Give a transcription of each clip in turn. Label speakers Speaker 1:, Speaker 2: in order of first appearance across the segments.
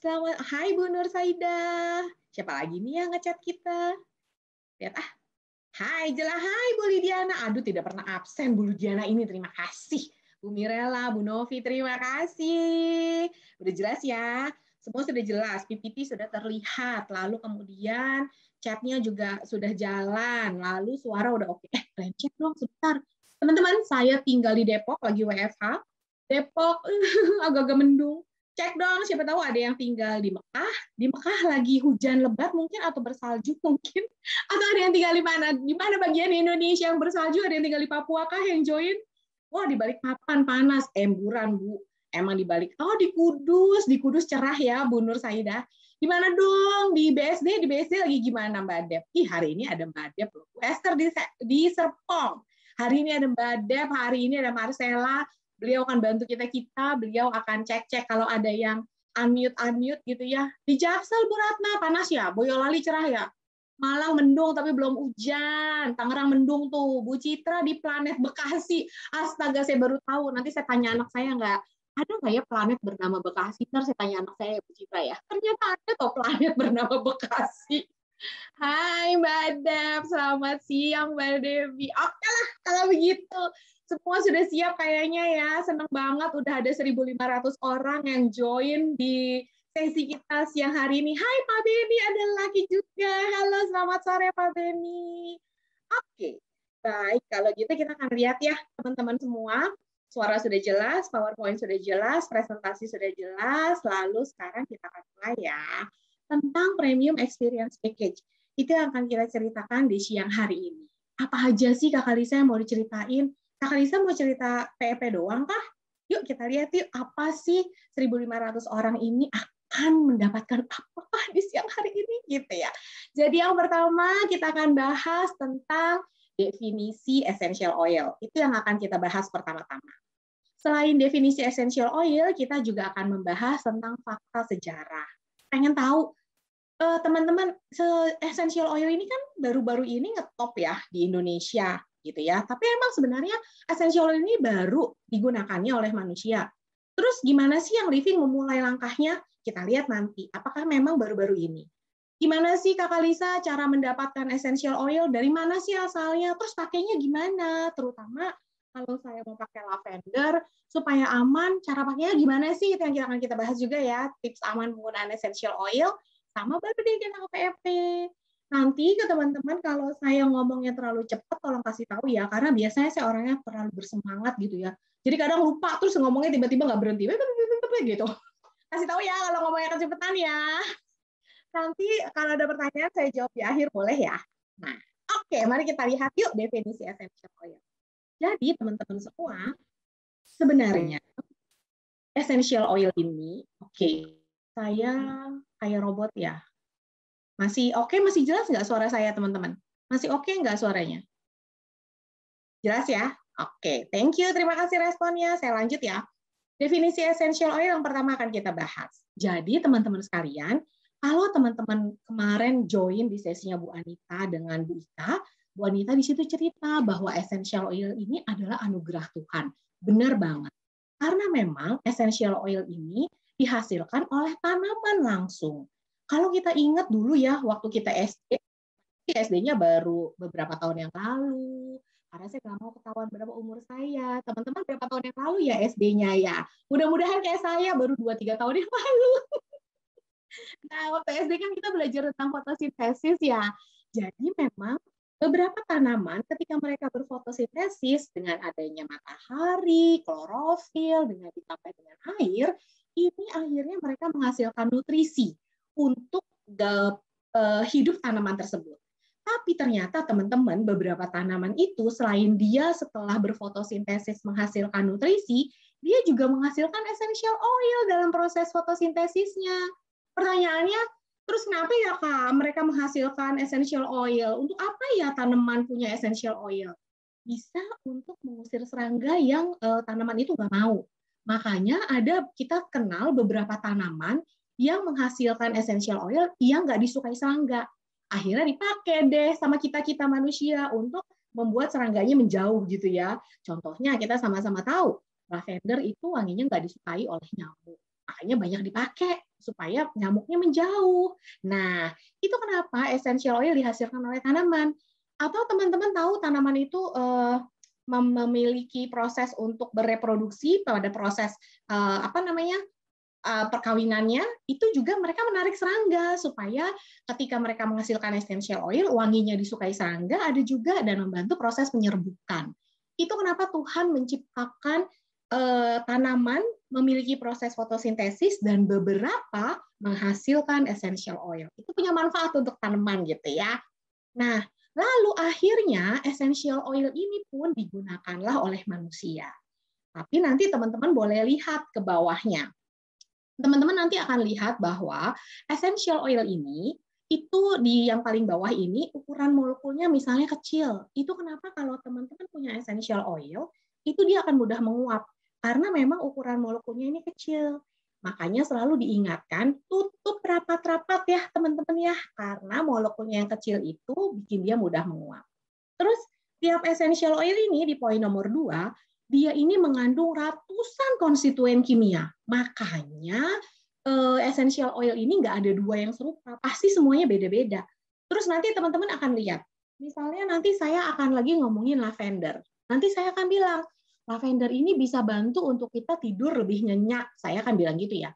Speaker 1: Selamat, hai Bu Nur Saida. Siapa lagi nih yang ngechat kita? Lihat ah. Hai, jelas hai Bu Lidiana. Aduh, tidak pernah absen Bu Lidiana ini. Terima kasih. Bu Mirella, Bu Novi, terima kasih. Udah jelas ya. Semua sudah jelas, PPT sudah terlihat. Lalu kemudian chatnya juga sudah jalan. Lalu suara udah oke. Eh, kalian chat dong sebentar. Teman-teman, saya tinggal di Depok, lagi WFH. Depok agak-agak mendung cek dong siapa tahu ada yang tinggal di Mekah. Di Mekah lagi hujan lebat mungkin atau bersalju mungkin. Atau ada yang tinggal di mana? Di mana bagian Indonesia yang bersalju? Ada yang tinggal di Papua kah yang join? Wah di balik papan panas. Emburan bu. Emang di balik oh di Kudus. Di Kudus cerah ya Bu Nur Saida di mana dong? Di BSD di BSD lagi gimana Mbak Dep? Ih hari ini ada Mbak Dep loh. Esther di di Serpong. Hari ini ada Mbak Dep. Hari ini ada Marcella beliau akan bantu kita kita beliau akan cek cek kalau ada yang unmute unmute gitu ya. Di Jaksel Bu Ratna panas ya? Boyolali cerah ya? Malang mendung tapi belum hujan. Tangerang mendung tuh. Bu Citra di planet Bekasi. Astaga saya baru tahu. Nanti saya tanya anak saya nggak? Ada nggak ya planet bernama Bekasi? Ntar saya tanya anak saya Bu Citra ya. Ternyata ada tuh planet bernama Bekasi. Hai Mbak Deb, selamat siang Mbak Devi. Oke lah kalau begitu semua sudah siap kayaknya ya. Senang banget udah ada 1.500 orang yang join di sesi kita siang hari ini. Hai Pak Beni, ada lagi juga. Halo, selamat sore Pak Beni. Oke, baik. Kalau gitu kita akan lihat ya teman-teman semua. Suara sudah jelas, PowerPoint sudah jelas, presentasi sudah jelas. Lalu sekarang kita akan mulai ya tentang Premium Experience Package. Itu yang akan kita ceritakan di siang hari ini. Apa aja sih Kak Lisa yang mau diceritain? Kak Lisa mau cerita PEP doang kah? Yuk kita lihat yuk apa sih 1.500 orang ini akan mendapatkan apa di siang hari ini gitu ya. Jadi yang pertama kita akan bahas tentang definisi essential oil. Itu yang akan kita bahas pertama-tama. Selain definisi essential oil, kita juga akan membahas tentang fakta sejarah. Pengen tahu eh, teman-teman, essential oil ini kan baru-baru ini ngetop ya di Indonesia gitu ya. Tapi emang sebenarnya essential oil ini baru digunakannya oleh manusia. Terus gimana sih yang living memulai langkahnya? Kita lihat nanti. Apakah memang baru-baru ini? Gimana sih Kakak Lisa cara mendapatkan essential oil? Dari mana sih asalnya? Terus pakainya gimana? Terutama kalau saya mau pakai lavender supaya aman, cara pakainya gimana sih? Itu yang kita akan kita bahas juga ya, tips aman penggunaan essential oil. Sama baru deh kita ke PFP. Nanti ke teman-teman kalau saya ngomongnya terlalu cepat tolong kasih tahu ya karena biasanya saya orangnya terlalu bersemangat gitu ya. Jadi kadang lupa terus ngomongnya tiba-tiba nggak berhenti gitu. Kasih tahu ya kalau ngomongnya kecepatan ya. Nanti kalau ada pertanyaan saya jawab di akhir boleh ya. Nah, oke, mari kita lihat yuk definisi essential oil. Jadi teman-teman semua, sebenarnya essential oil ini, oke, okay, saya kayak robot ya, masih oke, okay, masih jelas nggak suara saya, teman-teman? Masih oke okay nggak suaranya? Jelas ya? Oke, okay. thank you. Terima kasih responnya. Saya lanjut ya. Definisi essential oil yang pertama akan kita bahas. Jadi, teman-teman sekalian, kalau teman-teman kemarin join di sesinya Bu Anita dengan Bu Ita, Bu Anita di situ cerita bahwa essential oil ini adalah anugerah Tuhan. Benar banget. Karena memang essential oil ini dihasilkan oleh tanaman langsung. Kalau kita ingat dulu ya, waktu kita SD, SD-nya baru beberapa tahun yang lalu, karena saya nggak mau ketahuan berapa umur saya. Teman-teman berapa tahun yang lalu ya SD-nya ya? Mudah-mudahan kayak saya baru 2-3 tahun yang lalu. Nah, waktu SD kan kita belajar tentang fotosintesis ya. Jadi memang beberapa tanaman ketika mereka berfotosintesis dengan adanya matahari, klorofil, dengan ditambah dengan air, ini akhirnya mereka menghasilkan nutrisi untuk uh, hidup tanaman tersebut. Tapi ternyata teman-teman beberapa tanaman itu selain dia setelah berfotosintesis menghasilkan nutrisi, dia juga menghasilkan essential oil dalam proses fotosintesisnya. Pertanyaannya, terus kenapa ya Kak mereka menghasilkan essential oil? Untuk apa ya tanaman punya essential oil? Bisa untuk mengusir serangga yang uh, tanaman itu nggak mau. Makanya ada kita kenal beberapa tanaman yang menghasilkan essential oil yang nggak disukai serangga. Akhirnya dipakai deh sama kita-kita manusia untuk membuat serangganya menjauh gitu ya. Contohnya kita sama-sama tahu, lavender itu wanginya nggak disukai oleh nyamuk. makanya banyak dipakai supaya nyamuknya menjauh. Nah, itu kenapa essential oil dihasilkan oleh tanaman. Atau teman-teman tahu tanaman itu uh, memiliki proses untuk bereproduksi pada proses uh, apa namanya uh, perkawinannya itu juga mereka menarik serangga supaya ketika mereka menghasilkan essential oil wanginya disukai serangga ada juga dan membantu proses penyerbukan. Itu kenapa Tuhan menciptakan uh, tanaman memiliki proses fotosintesis dan beberapa menghasilkan essential oil. Itu punya manfaat untuk tanaman gitu ya. Nah, lalu akhirnya essential oil ini pun digunakanlah oleh manusia. Tapi nanti teman-teman boleh lihat ke bawahnya. Teman-teman nanti akan lihat bahwa essential oil ini itu di yang paling bawah ini ukuran molekulnya misalnya kecil. Itu kenapa kalau teman-teman punya essential oil, itu dia akan mudah menguap karena memang ukuran molekulnya ini kecil. Makanya selalu diingatkan tutup rapat-rapat ya teman-teman ya, karena molekulnya yang kecil itu bikin dia mudah menguap. Terus tiap essential oil ini di poin nomor 2, dia ini mengandung ratusan konstituen kimia. Makanya eh, essential oil ini nggak ada dua yang serupa, pasti semuanya beda-beda. Terus nanti teman-teman akan lihat, misalnya nanti saya akan lagi ngomongin lavender. Nanti saya akan bilang, lavender ini bisa bantu untuk kita tidur lebih nyenyak. Saya akan bilang gitu ya.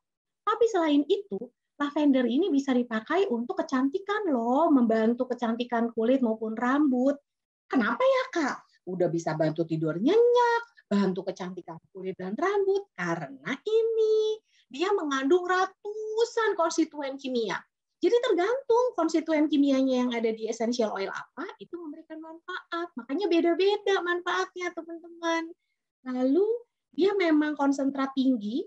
Speaker 1: Tapi selain itu, lavender ini bisa dipakai untuk kecantikan loh, membantu kecantikan kulit maupun rambut. Kenapa ya, Kak? Udah bisa bantu tidur nyenyak, bantu kecantikan kulit dan rambut karena ini dia mengandung ratusan konstituen kimia. Jadi tergantung konstituen kimianya yang ada di essential oil apa, itu memberikan manfaat. Makanya beda-beda manfaatnya, teman-teman. Lalu dia memang konsentrat tinggi,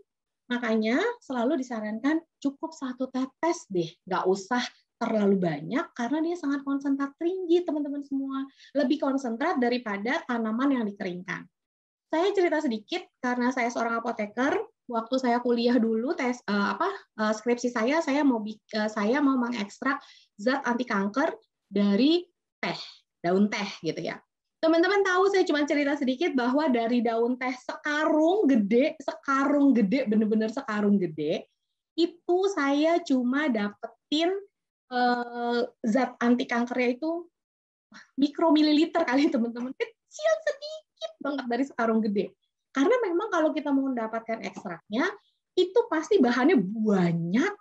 Speaker 1: makanya selalu disarankan cukup satu tetes deh, nggak usah terlalu banyak karena dia sangat konsentrat tinggi teman-teman semua, lebih konsentrat daripada tanaman yang dikeringkan. Saya cerita sedikit karena saya seorang apoteker, waktu saya kuliah dulu tes uh, apa uh, skripsi saya saya mau uh, saya mau mengekstrak zat anti kanker dari teh, daun teh gitu ya. Teman-teman tahu saya cuma cerita sedikit bahwa dari daun teh sekarung gede, sekarung gede, bener-bener sekarung gede, itu saya cuma dapetin uh, zat anti kankernya itu mikromililiter kali teman-teman, kecil sedikit banget dari sekarung gede. Karena memang kalau kita mau mendapatkan ekstraknya, itu pasti bahannya banyak,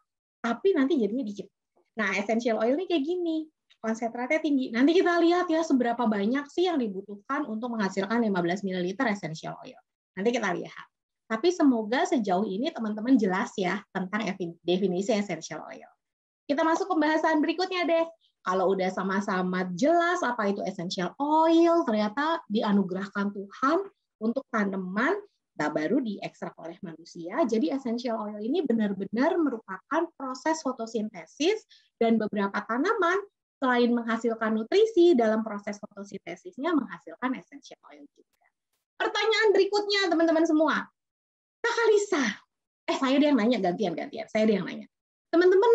Speaker 1: tapi nanti jadinya dikit. Nah, essential oil ini kayak gini konsentratnya tinggi. Nanti kita lihat ya seberapa banyak sih yang dibutuhkan untuk menghasilkan 15 ml essential oil. Nanti kita lihat. Tapi semoga sejauh ini teman-teman jelas ya tentang definisi essential oil. Kita masuk pembahasan berikutnya deh. Kalau udah sama-sama jelas apa itu essential oil, ternyata dianugerahkan Tuhan untuk tanaman, nah baru diekstrak oleh manusia. Jadi essential oil ini benar-benar merupakan proses fotosintesis dan beberapa tanaman selain menghasilkan nutrisi dalam proses fotosintesisnya menghasilkan essential oil juga. Pertanyaan berikutnya teman-teman semua. Kakak Lisa, eh saya dia yang nanya gantian-gantian, saya dia yang nanya. Teman-teman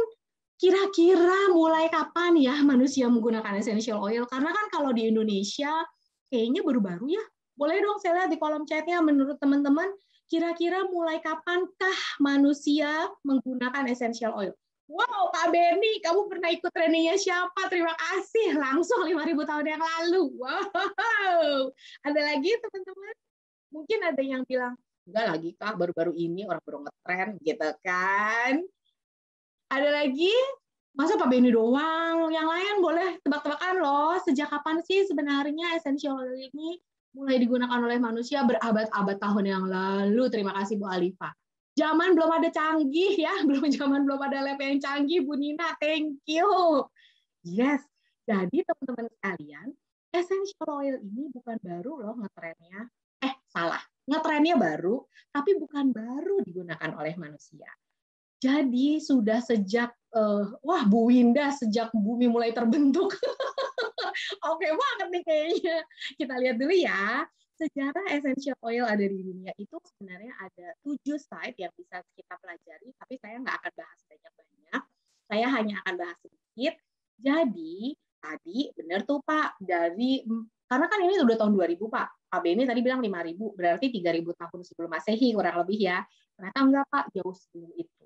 Speaker 1: kira-kira mulai kapan ya manusia menggunakan essential oil? Karena kan kalau di Indonesia kayaknya baru-baru ya. Boleh dong saya lihat di kolom chatnya menurut teman-teman kira-kira mulai kapankah manusia menggunakan essential oil? Wow, Pak Benny, kamu pernah ikut trainingnya siapa? Terima kasih. Langsung 5.000 tahun yang lalu. Wow. Ada lagi teman-teman? Mungkin ada yang bilang, enggak lagi kak, baru-baru ini orang baru ngetren gitu kan. Ada lagi? Masa Pak Benny doang? Yang lain boleh tebak-tebakan loh. Sejak kapan sih sebenarnya essential oil ini mulai digunakan oleh manusia berabad-abad tahun yang lalu? Terima kasih Bu Alifa zaman belum ada canggih ya, belum zaman belum ada lab yang canggih, Bu Nina, thank you. Yes, jadi teman-teman sekalian, essential oil ini bukan baru loh ngetrennya. Eh, salah. Ngetrennya baru, tapi bukan baru digunakan oleh manusia. Jadi sudah sejak uh, wah Bu Winda sejak bumi mulai terbentuk. Oke banget nih kayaknya. Kita lihat dulu ya sejarah essential oil ada di dunia itu sebenarnya ada tujuh site yang bisa kita pelajari, tapi saya nggak akan bahas banyak-banyak. Saya hanya akan bahas sedikit. Jadi tadi benar tuh Pak dari karena kan ini udah tahun 2000 Pak. Pak Beni tadi bilang 5000 berarti 3000 tahun sebelum Masehi kurang lebih ya. Ternyata enggak Pak, jauh sebelum itu.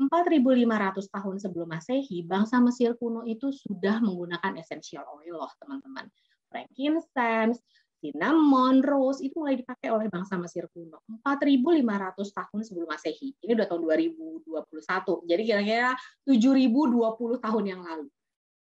Speaker 1: 4.500 tahun sebelum Masehi, bangsa Mesir kuno itu sudah menggunakan essential oil loh, teman-teman. Frankincense, cinnamon, rose itu mulai dipakai oleh bangsa Mesir kuno. 4.500 tahun sebelum Masehi. Ini udah tahun 2021. Jadi kira-kira 7.020 tahun yang lalu.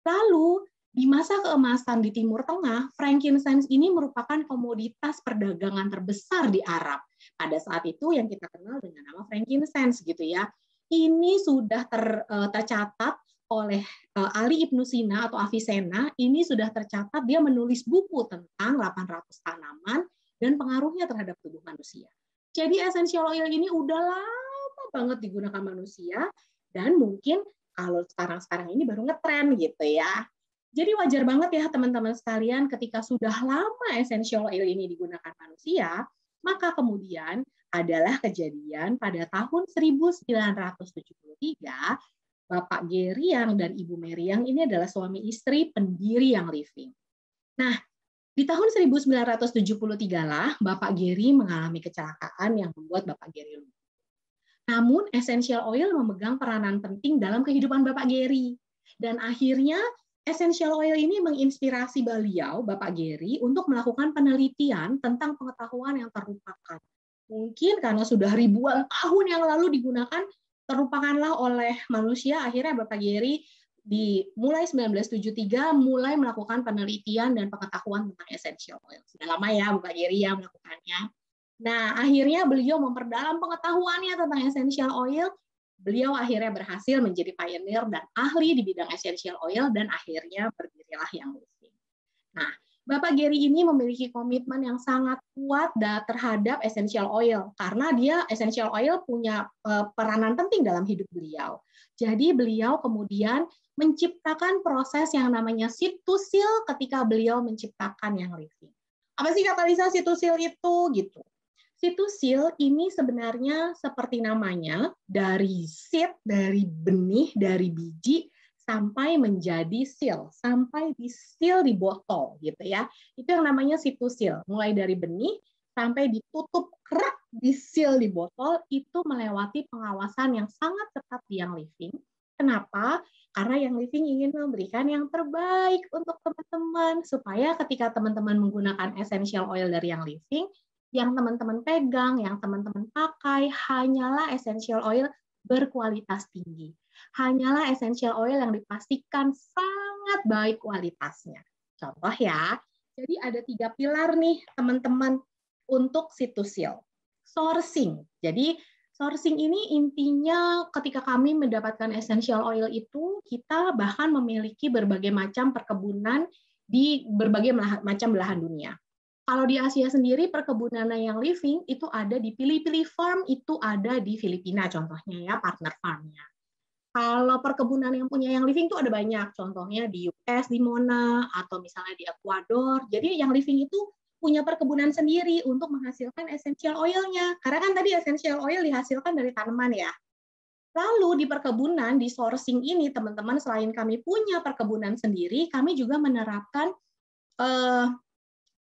Speaker 1: Lalu di masa keemasan di Timur Tengah, frankincense ini merupakan komoditas perdagangan terbesar di Arab. Pada saat itu yang kita kenal dengan nama frankincense gitu ya. Ini sudah ter, eh, tercatat oleh uh, Ali Ibnu Sina atau Avicenna ini sudah tercatat dia menulis buku tentang 800 tanaman dan pengaruhnya terhadap tubuh manusia. Jadi essential oil ini udah lama banget digunakan manusia dan mungkin kalau sekarang-sekarang ini baru ngetren gitu ya. Jadi wajar banget ya teman-teman sekalian ketika sudah lama essential oil ini digunakan manusia, maka kemudian adalah kejadian pada tahun 1973 Bapak Geriang dan Ibu Meriang ini adalah suami istri pendiri yang living. Nah, di tahun 1973 lah Bapak Geri mengalami kecelakaan yang membuat Bapak Geri lumpuh. Namun essential oil memegang peranan penting dalam kehidupan Bapak Geri. Dan akhirnya essential oil ini menginspirasi beliau, Bapak Geri, untuk melakukan penelitian tentang pengetahuan yang terlupakan. Mungkin karena sudah ribuan tahun yang lalu digunakan, terlupakanlah oleh manusia akhirnya Bapak Geri di mulai 1973 mulai melakukan penelitian dan pengetahuan tentang essential oil. Sudah lama ya Bapak Geri yang melakukannya. Nah, akhirnya beliau memperdalam pengetahuannya tentang essential oil. Beliau akhirnya berhasil menjadi pioneer dan ahli di bidang essential oil dan akhirnya berdirilah yang living. Nah, Bapak Gary ini memiliki komitmen yang sangat kuat terhadap essential oil karena dia essential oil punya eh, peranan penting dalam hidup beliau. Jadi beliau kemudian menciptakan proses yang namanya situsil ketika beliau menciptakan yang living. Apa sih katalisa situsil itu gitu? Situsil ini sebenarnya seperti namanya dari seed, dari benih, dari biji sampai menjadi seal, sampai di seal di botol gitu ya. Itu yang namanya situsil. Mulai dari benih sampai ditutup kerak di seal di botol itu melewati pengawasan yang sangat ketat di yang living. Kenapa? Karena yang living ingin memberikan yang terbaik untuk teman-teman supaya ketika teman-teman menggunakan essential oil dari yang living, yang teman-teman pegang, yang teman-teman pakai hanyalah essential oil berkualitas tinggi hanyalah essential oil yang dipastikan sangat baik kualitasnya. Contoh ya, jadi ada tiga pilar nih teman-teman untuk situsil. Sourcing. Jadi sourcing ini intinya ketika kami mendapatkan essential oil itu, kita bahkan memiliki berbagai macam perkebunan di berbagai macam belahan dunia. Kalau di Asia sendiri perkebunan yang living itu ada di Pili-Pili Farm itu ada di Filipina contohnya ya partner farmnya. Kalau perkebunan yang punya yang living itu ada banyak, contohnya di US, di Mona, atau misalnya di Ecuador. Jadi yang living itu punya perkebunan sendiri untuk menghasilkan essential oil-nya. Karena kan tadi essential oil dihasilkan dari tanaman ya. Lalu di perkebunan, di sourcing ini, teman-teman selain kami punya perkebunan sendiri, kami juga menerapkan eh,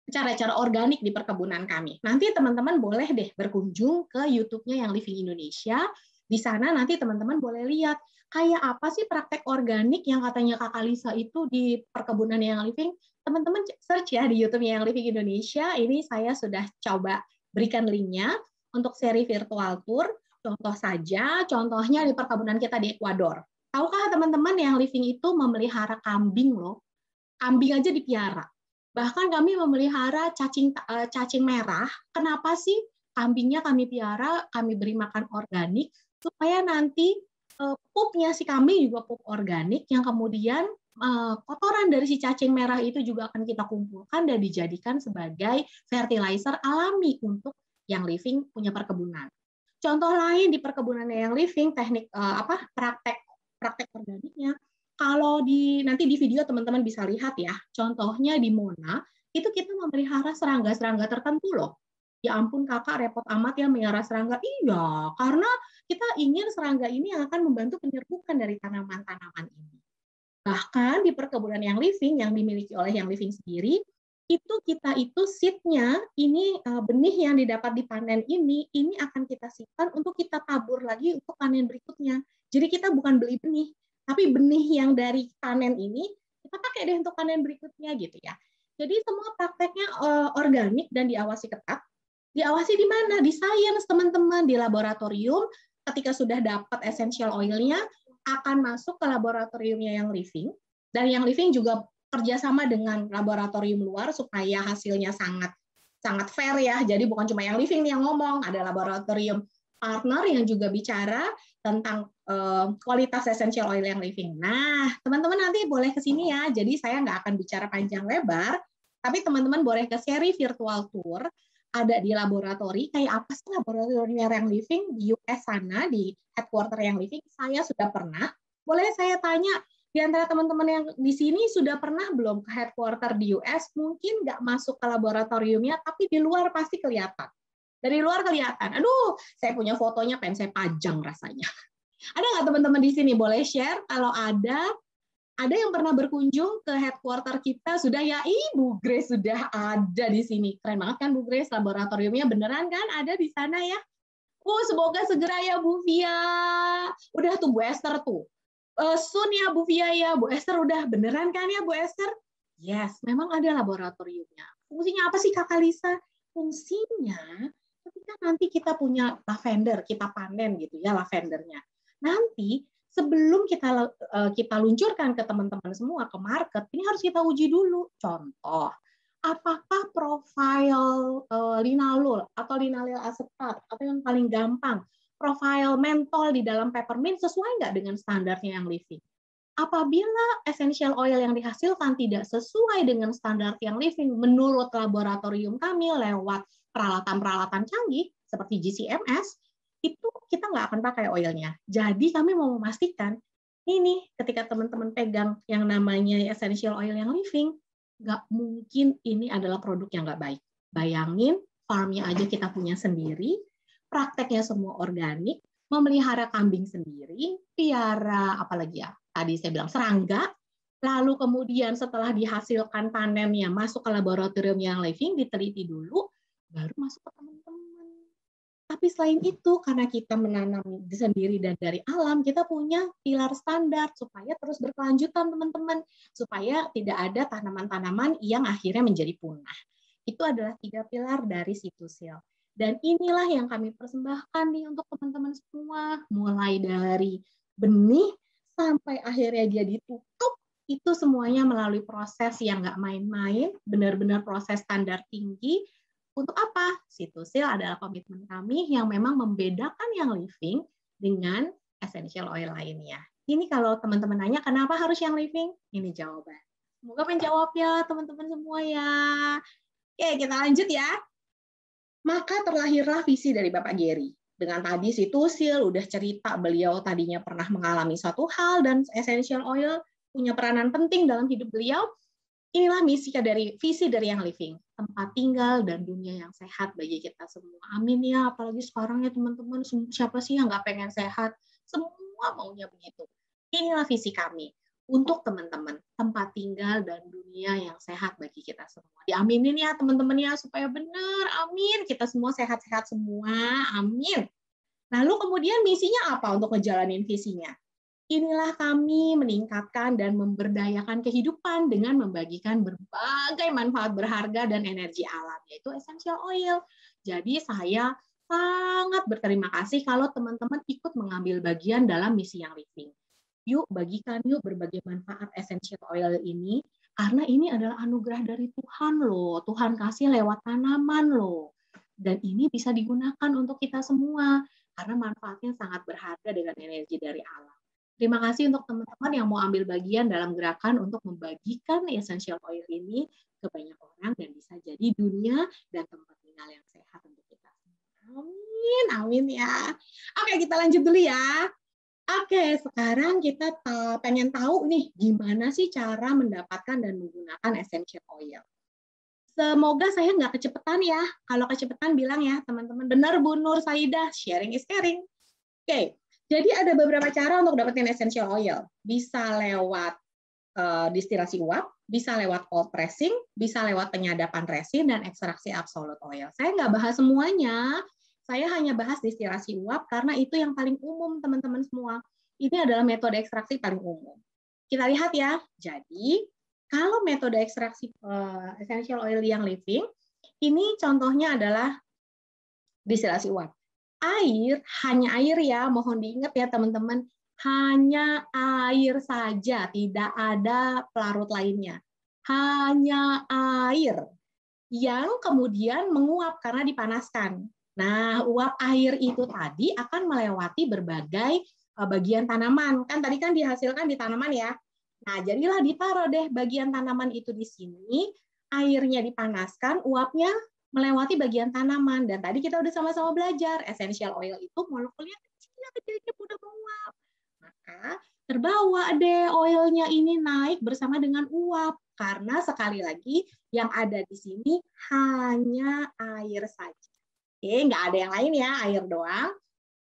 Speaker 1: cara-cara organik di perkebunan kami. Nanti teman-teman boleh deh berkunjung ke YouTube-nya yang Living Indonesia. Di sana nanti teman-teman boleh lihat kayak apa sih praktek organik yang katanya Kakak Lisa itu di perkebunan yang living? Teman-teman search ya di YouTube yang Living Indonesia. Ini saya sudah coba berikan linknya untuk seri virtual tour. Contoh saja, contohnya di perkebunan kita di Ekuador. Tahukah teman-teman yang living itu memelihara kambing loh? Kambing aja dipiara. Bahkan kami memelihara cacing eh, cacing merah. Kenapa sih kambingnya kami piara, kami beri makan organik supaya nanti pupnya si kambing juga pup organik yang kemudian eh, kotoran dari si cacing merah itu juga akan kita kumpulkan dan dijadikan sebagai fertilizer alami untuk yang living punya perkebunan. Contoh lain di perkebunan yang living teknik eh, apa praktek praktek organiknya kalau di nanti di video teman-teman bisa lihat ya contohnya di Mona itu kita memelihara serangga-serangga tertentu loh ya ampun kakak repot amat ya melihara serangga. Iya, karena kita ingin serangga ini yang akan membantu penyerbukan dari tanaman-tanaman ini. Bahkan di perkebunan yang living yang dimiliki oleh yang living sendiri, itu kita itu seednya ini uh, benih yang didapat di panen ini ini akan kita simpan untuk kita tabur lagi untuk panen berikutnya. Jadi kita bukan beli benih, tapi benih yang dari panen ini kita pakai deh untuk panen berikutnya gitu ya. Jadi semua prakteknya uh, organik dan diawasi ketat. Diawasi di mana? Di sains teman-teman di laboratorium. Ketika sudah dapat essential oilnya akan masuk ke laboratoriumnya yang living dan yang living juga kerjasama dengan laboratorium luar supaya hasilnya sangat sangat fair ya. Jadi bukan cuma yang living yang ngomong, ada laboratorium partner yang juga bicara tentang uh, kualitas essential oil yang living. Nah, teman-teman nanti boleh ke sini ya. Jadi saya nggak akan bicara panjang lebar, tapi teman-teman boleh ke seri virtual tour ada di laboratori kayak apa sih laboratorium yang living di US sana di headquarter yang living saya sudah pernah boleh saya tanya di antara teman-teman yang di sini sudah pernah belum ke headquarter di US, mungkin nggak masuk ke laboratoriumnya, tapi di luar pasti kelihatan. Dari luar kelihatan. Aduh, saya punya fotonya, pengen saya pajang rasanya. Ada nggak teman-teman di sini? Boleh share kalau ada ada yang pernah berkunjung ke headquarter kita sudah ya ibu Grace sudah ada di sini keren banget kan Bu Grace laboratoriumnya beneran kan ada di sana ya Oh semoga segera ya Bu Via udah tuh Bu Esther tuh uh, soon ya Bu Via ya, Bu Esther udah beneran kan ya Bu Esther? Yes, memang ada laboratoriumnya. Fungsinya apa sih Kakak Lisa? Fungsinya ketika nanti kita punya lavender, kita panen gitu ya lavendernya. Nanti sebelum kita uh, kita luncurkan ke teman-teman semua ke market, ini harus kita uji dulu. Contoh, apakah profil uh, linalol atau linalil asetat atau yang paling gampang profil mentol di dalam peppermint sesuai nggak dengan standarnya yang living? Apabila essential oil yang dihasilkan tidak sesuai dengan standar yang living menurut laboratorium kami lewat peralatan-peralatan canggih seperti GCMS, itu kita nggak akan pakai oilnya. Jadi kami mau memastikan ini ketika teman-teman pegang yang namanya essential oil yang living, nggak mungkin ini adalah produk yang nggak baik. Bayangin farmnya aja kita punya sendiri, prakteknya semua organik, memelihara kambing sendiri, piara apalagi ya, tadi saya bilang serangga, lalu kemudian setelah dihasilkan panennya masuk ke laboratorium yang living, diteliti dulu, baru masuk ke teman-teman. Tapi selain itu, karena kita menanam sendiri dan dari alam, kita punya pilar standar supaya terus berkelanjutan teman-teman, supaya tidak ada tanaman-tanaman yang akhirnya menjadi punah. Itu adalah tiga pilar dari situsil. Dan inilah yang kami persembahkan nih untuk teman-teman semua, mulai dari benih sampai akhirnya dia ditutup, itu semuanya melalui proses yang nggak main-main, benar-benar proses standar tinggi. Untuk apa? Situsil adalah komitmen kami yang memang membedakan yang living dengan essential oil lainnya. Ini kalau teman-teman nanya, kenapa harus yang living? Ini jawaban. Semoga menjawab ya teman-teman semua ya. Oke, kita lanjut ya. Maka terlahirlah visi dari Bapak Gary. Dengan tadi si Tusil udah cerita beliau tadinya pernah mengalami suatu hal dan essential oil punya peranan penting dalam hidup beliau. Inilah misi dari visi dari yang living, tempat tinggal dan dunia yang sehat bagi kita semua. Amin ya, apalagi sekarang ya teman-teman, siapa sih yang nggak pengen sehat? Semua maunya begitu. Inilah visi kami untuk teman-teman tempat tinggal dan dunia yang sehat bagi kita semua. Diaminin ya teman-teman ya supaya benar. Amin. Kita semua sehat-sehat semua. Amin. Lalu kemudian misinya apa untuk ngejalanin visinya? Inilah kami meningkatkan dan memberdayakan kehidupan dengan membagikan berbagai manfaat berharga dan energi alam, yaitu essential oil. Jadi saya sangat berterima kasih kalau teman-teman ikut mengambil bagian dalam misi yang living yuk bagikan yuk berbagai manfaat essential oil ini karena ini adalah anugerah dari Tuhan loh. Tuhan kasih lewat tanaman loh. Dan ini bisa digunakan untuk kita semua karena manfaatnya sangat berharga dengan energi dari alam. Terima kasih untuk teman-teman yang mau ambil bagian dalam gerakan untuk membagikan essential oil ini ke banyak orang dan bisa jadi dunia dan tempat tinggal yang sehat untuk kita. Amin, amin ya. Oke, kita lanjut dulu ya. Oke, sekarang kita pengen tahu nih gimana sih cara mendapatkan dan menggunakan essential oil. Semoga saya nggak kecepatan ya. Kalau kecepatan bilang ya teman-teman. Benar Bu Nur Saida, sharing is caring. Oke, jadi ada beberapa cara untuk dapetin essential oil. Bisa lewat uh, distilasi uap, bisa lewat cold pressing, bisa lewat penyadapan resin dan ekstraksi absolute oil. Saya nggak bahas semuanya, saya hanya bahas distilasi uap karena itu yang paling umum teman-teman semua. Ini adalah metode ekstraksi paling umum. Kita lihat ya. Jadi, kalau metode ekstraksi uh, essential oil yang living, ini contohnya adalah distilasi uap. Air, hanya air ya, mohon diingat ya teman-teman, hanya air saja, tidak ada pelarut lainnya. Hanya air yang kemudian menguap karena dipanaskan. Nah, uap air itu tadi akan melewati berbagai eh, bagian tanaman. Kan tadi kan dihasilkan di tanaman ya. Nah, jadilah ditaruh deh bagian tanaman itu di sini, airnya dipanaskan, uapnya melewati bagian tanaman. Dan tadi kita udah sama-sama belajar, essential oil itu molekulnya kecil, kecilnya mudah menguap. Maka terbawa deh oilnya ini naik bersama dengan uap. Karena sekali lagi yang ada di sini hanya air saja. Oke, nggak ada yang lain ya, air doang.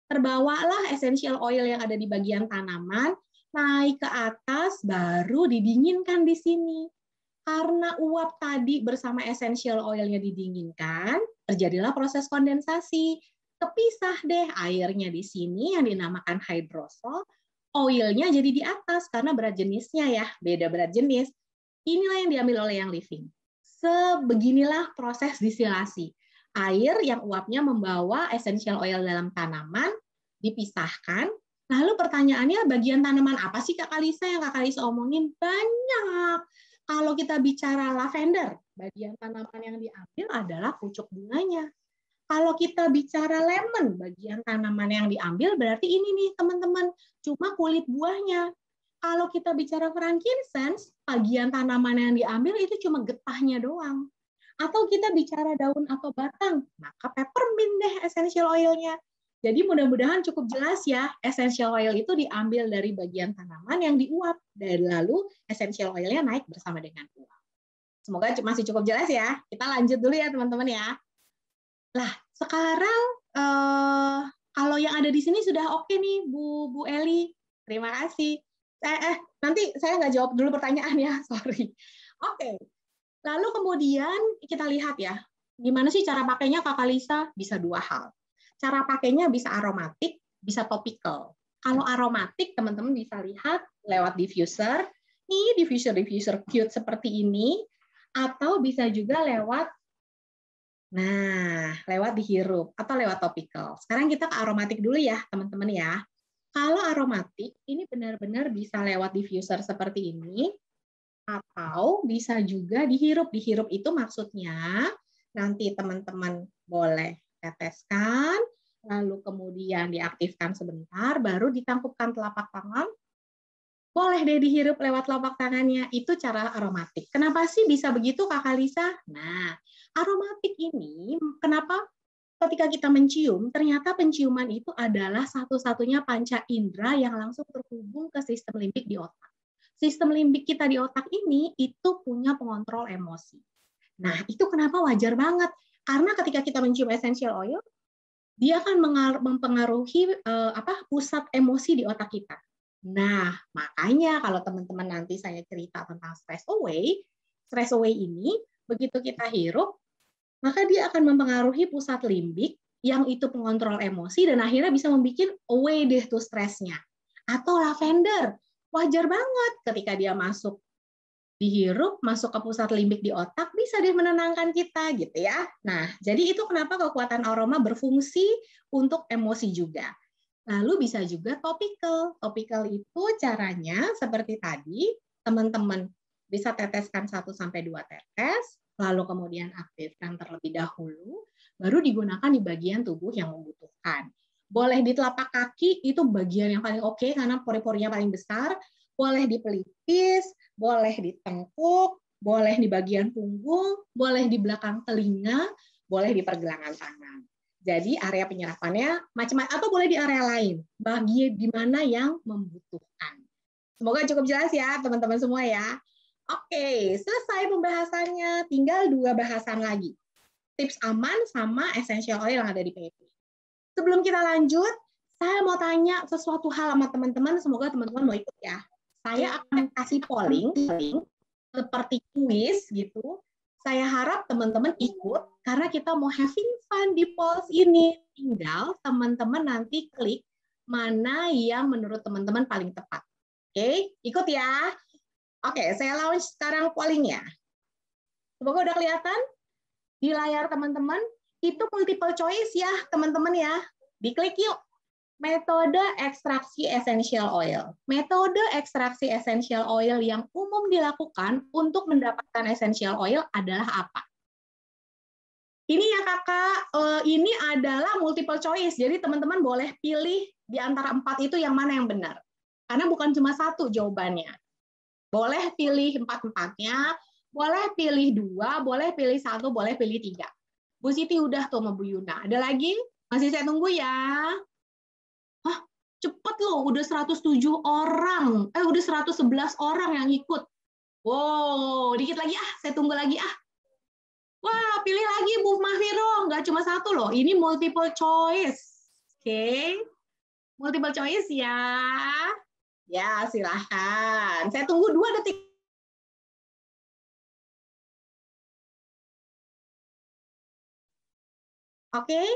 Speaker 1: Terbawalah essential oil yang ada di bagian tanaman, naik ke atas, baru didinginkan di sini. Karena uap tadi bersama essential oilnya didinginkan, terjadilah proses kondensasi. Kepisah deh airnya di sini yang dinamakan hidrosol, oilnya jadi di atas karena berat jenisnya ya, beda berat jenis. Inilah yang diambil oleh yang living. Sebeginilah proses distilasi air yang uapnya membawa essential oil dalam tanaman dipisahkan. Lalu pertanyaannya bagian tanaman apa sih Kak Kalisa yang Kak Kalisa omongin? Banyak. Kalau kita bicara lavender, bagian tanaman yang diambil adalah pucuk bunganya. Kalau kita bicara lemon, bagian tanaman yang diambil berarti ini nih teman-teman, cuma kulit buahnya. Kalau kita bicara frankincense, bagian tanaman yang diambil itu cuma getahnya doang. Atau kita bicara daun atau batang, maka peppermint deh essential oilnya. Jadi mudah-mudahan cukup jelas ya, essential oil itu diambil dari bagian tanaman yang diuap, dan lalu essential oilnya naik bersama dengan uap. Semoga masih cukup jelas ya. Kita lanjut dulu ya teman-teman ya. Lah, sekarang eh, kalau yang ada di sini sudah oke nih Bu Bu Eli. Terima kasih. Eh, eh nanti saya nggak jawab dulu pertanyaan ya, sorry. Oke. Lalu kemudian kita lihat ya, gimana sih cara pakainya Kakak Lisa? Bisa dua hal. Cara pakainya bisa aromatik, bisa topical. Kalau aromatik, teman-teman bisa lihat lewat diffuser. Nih, diffuser-diffuser cute seperti ini. Atau bisa juga lewat Nah, lewat dihirup atau lewat topical. Sekarang kita ke aromatik dulu ya, teman-teman ya. Kalau aromatik, ini benar-benar bisa lewat diffuser seperti ini, atau bisa juga dihirup. Dihirup itu maksudnya nanti teman-teman boleh teteskan, lalu kemudian diaktifkan sebentar, baru ditangkupkan telapak tangan. Boleh deh dihirup lewat telapak tangannya. Itu cara aromatik. Kenapa sih bisa begitu Kakak Lisa? Nah, aromatik ini kenapa ketika kita mencium, ternyata penciuman itu adalah satu-satunya panca indera yang langsung terhubung ke sistem limbik di otak sistem limbik kita di otak ini itu punya pengontrol emosi. Nah, itu kenapa wajar banget. Karena ketika kita mencium essential oil, dia akan mempengaruhi uh, apa pusat emosi di otak kita. Nah, makanya kalau teman-teman nanti saya cerita tentang stress away, stress away ini begitu kita hirup, maka dia akan mempengaruhi pusat limbik yang itu pengontrol emosi dan akhirnya bisa membuat away deh tuh stresnya. Atau lavender, wajar banget ketika dia masuk dihirup masuk ke pusat limbik di otak bisa dia menenangkan kita gitu ya. Nah, jadi itu kenapa kekuatan aroma berfungsi untuk emosi juga. Lalu bisa juga topical. Topical itu caranya seperti tadi, teman-teman bisa teteskan 1 sampai 2 tetes, lalu kemudian aktifkan terlebih dahulu, baru digunakan di bagian tubuh yang membutuhkan. Boleh di telapak kaki, itu bagian yang paling oke okay, karena pori-porinya paling besar. Boleh di pelipis, boleh di tengkuk, boleh di bagian punggung, boleh di belakang telinga, boleh di pergelangan tangan. Jadi area penyerapannya macam-macam atau boleh di area lain, bagi di mana yang membutuhkan. Semoga cukup jelas ya teman-teman semua ya. Oke, selesai pembahasannya. Tinggal dua bahasan lagi. Tips aman sama essential oil yang ada di PP. Sebelum kita lanjut, saya mau tanya sesuatu hal sama teman-teman, semoga teman-teman mau ikut ya. Saya akan kasih polling, polling seperti quiz gitu. Saya harap teman-teman ikut karena kita mau having fun di polls ini. Tinggal teman-teman nanti klik mana yang menurut teman-teman paling tepat. Oke, ikut ya. Oke, saya launch sekarang pollingnya. Semoga udah kelihatan di layar teman-teman. Itu multiple choice ya, teman-teman ya. Diklik yuk. Metode ekstraksi essential oil. Metode ekstraksi essential oil yang umum dilakukan untuk mendapatkan essential oil adalah apa? Ini ya kakak, eh, ini adalah multiple choice. Jadi teman-teman boleh pilih di antara empat itu yang mana yang benar. Karena bukan cuma satu jawabannya. Boleh pilih empat-empatnya, boleh pilih dua, boleh pilih satu, boleh pilih tiga. Bu Siti udah tuh sama Bu Yuna. Ada lagi? Masih saya tunggu ya. Cepet loh, udah 107 orang. Eh, udah 111 orang yang ikut. Wow, dikit lagi ah, saya tunggu lagi ah. Wah, pilih lagi Bu Mahfiro, nggak cuma satu loh. Ini multiple choice. Oke, okay. multiple choice ya. Ya, silahkan. Saya tunggu dua detik. Oke, okay.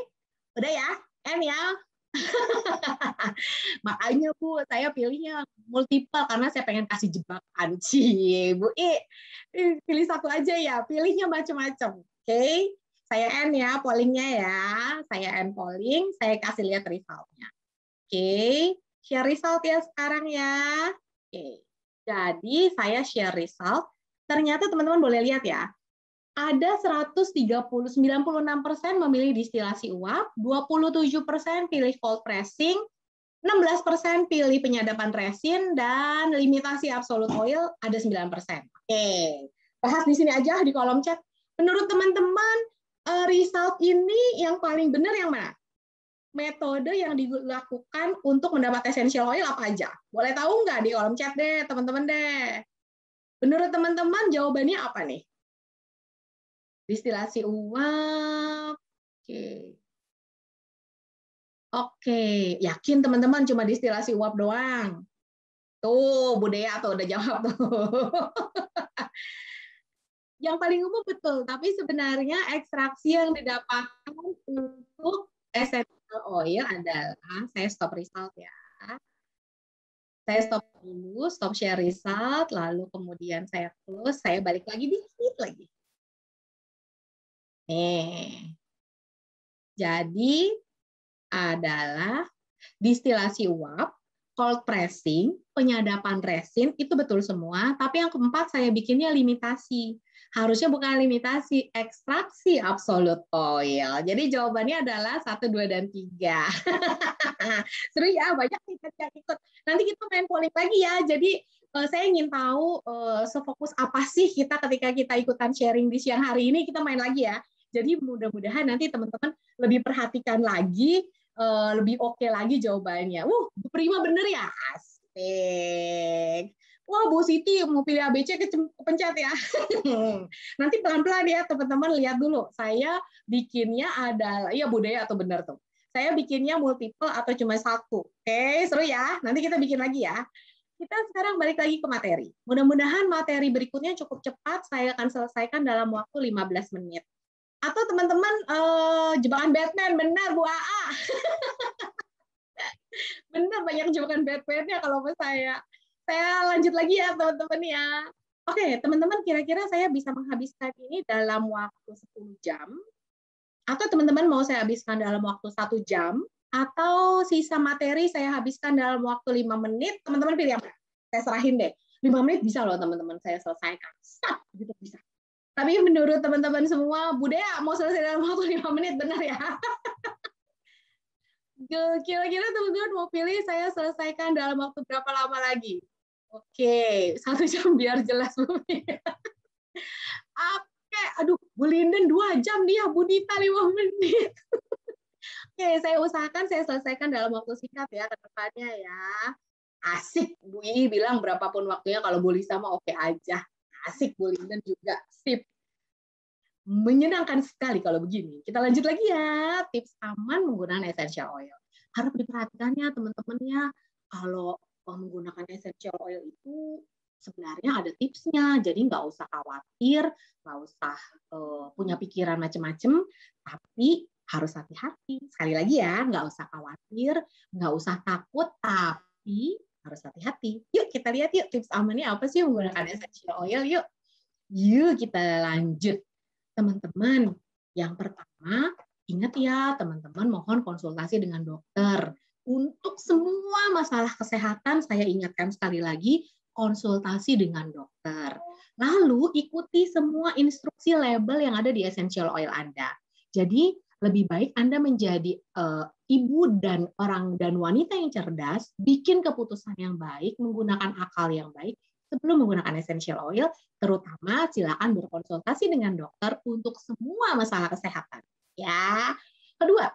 Speaker 1: udah ya, N ya. Makanya Bu, saya pilihnya multiple karena saya pengen kasih jebakan. Cie, Bu I, pilih satu aja ya, pilihnya macam-macam. Oke, okay? saya N ya, pollingnya ya. Saya N polling, saya kasih lihat resultnya. Oke, okay? share result ya sekarang ya. Oke, okay. jadi saya share result. Ternyata teman-teman boleh lihat ya, ada 130 96% memilih distilasi uap, 27% pilih cold pressing, 16% pilih penyadapan resin dan limitasi absolute oil ada 9%. Oke. Bahas di sini aja di kolom chat. Menurut teman-teman eh, result ini yang paling benar yang mana? Metode yang dilakukan untuk mendapat essential oil apa aja? Boleh tahu nggak di kolom chat deh, teman-teman deh. Menurut teman-teman jawabannya apa nih? Distilasi uap. Oke. Oke, yakin teman-teman cuma distilasi uap doang? Tuh, Budaya tuh udah jawab tuh. yang paling umum betul, tapi sebenarnya ekstraksi yang didapatkan untuk essential oil adalah saya stop result ya. Saya stop dulu, stop share result, lalu kemudian saya close, saya balik lagi dikit lagi. Nih. Jadi adalah distilasi uap, cold pressing, penyadapan resin itu betul semua, tapi yang keempat saya bikinnya limitasi. Harusnya bukan limitasi, ekstraksi absolute oil. Jadi jawabannya adalah satu, dua, dan tiga. Seru ya, banyak yang ikut. Nanti kita main polling lagi ya. Jadi eh, saya ingin tahu uh, sefokus apa sih kita ketika kita ikutan sharing di siang hari ini. Kita main lagi ya. Jadi mudah-mudahan nanti teman-teman lebih perhatikan lagi, uh, lebih oke okay lagi jawabannya. Uh, prima bener ya, asik. Wah, Bu Siti mau pilih ABC kepencet ya. nanti pelan-pelan ya teman-teman lihat dulu. Saya bikinnya adalah, ya budaya atau benar tuh. Saya bikinnya multiple atau cuma satu. Oke, seru ya. Nanti kita bikin lagi ya kita sekarang balik lagi ke materi. Mudah-mudahan materi berikutnya cukup cepat. Saya akan selesaikan dalam waktu 15 menit. Atau teman-teman uh, jebakan Batman, benar Bu AA. benar banyak jebakan Batman-nya kalau saya. Saya lanjut lagi ya teman-teman ya. Oke, teman-teman kira-kira saya bisa menghabiskan ini dalam waktu 10 jam. Atau teman-teman mau saya habiskan dalam waktu satu jam. Atau sisa materi saya habiskan dalam waktu 5 menit. Teman-teman pilih yang mana? Saya serahin deh. 5 menit bisa loh teman-teman saya selesaikan. Stop, gitu bisa. Tapi menurut teman-teman semua, Budaya mau selesai dalam waktu lima menit, benar ya? Kira-kira teman-teman mau pilih saya selesaikan dalam waktu berapa lama lagi? Oke, satu jam biar jelas Oke, aduh, Bu Linden dua jam dia, Bu Dita lima menit. Oke, saya usahakan saya selesaikan dalam waktu singkat ya ke ya. Asik, Bu Ii bilang berapapun waktunya kalau Bu Lisa mau oke aja asik Bu Linden juga sip menyenangkan sekali kalau begini. Kita lanjut lagi ya, tips aman menggunakan essential oil. Harus diperhatikannya teman-temannya kalau menggunakan essential oil itu sebenarnya ada tipsnya. Jadi nggak usah khawatir, nggak usah uh, punya pikiran macam-macam, tapi harus hati-hati. Sekali lagi ya, nggak usah khawatir, nggak usah takut, tapi harus hati-hati. Yuk kita lihat yuk tips amannya apa sih menggunakan essential oil yuk. Yuk kita lanjut. Teman-teman, yang pertama ingat ya teman-teman mohon konsultasi dengan dokter. Untuk semua masalah kesehatan saya ingatkan sekali lagi konsultasi dengan dokter. Lalu ikuti semua instruksi label yang ada di essential oil Anda. Jadi lebih baik Anda menjadi uh, ibu dan orang dan wanita yang cerdas, bikin keputusan yang baik, menggunakan akal yang baik sebelum menggunakan essential oil, terutama silakan berkonsultasi dengan dokter untuk semua masalah kesehatan. Ya. Kedua,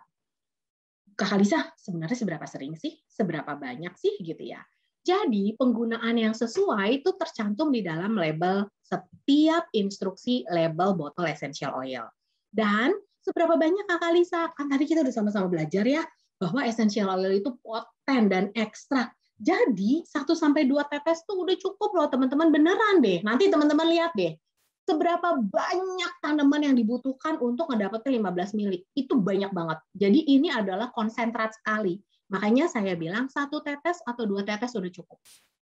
Speaker 1: Kak Lisa, sebenarnya seberapa sering sih? Seberapa banyak sih gitu ya? Jadi penggunaan yang sesuai itu tercantum di dalam label setiap instruksi label botol essential oil. Dan seberapa banyak Kakak Lisa? Kan tadi kita udah sama-sama belajar ya bahwa essential oil itu poten dan ekstra. Jadi 1 sampai 2 tetes tuh udah cukup loh teman-teman beneran deh. Nanti teman-teman lihat deh seberapa banyak tanaman yang dibutuhkan untuk mendapatkan 15 mili. Itu banyak banget. Jadi ini adalah konsentrat sekali. Makanya saya bilang satu tetes atau dua tetes sudah cukup.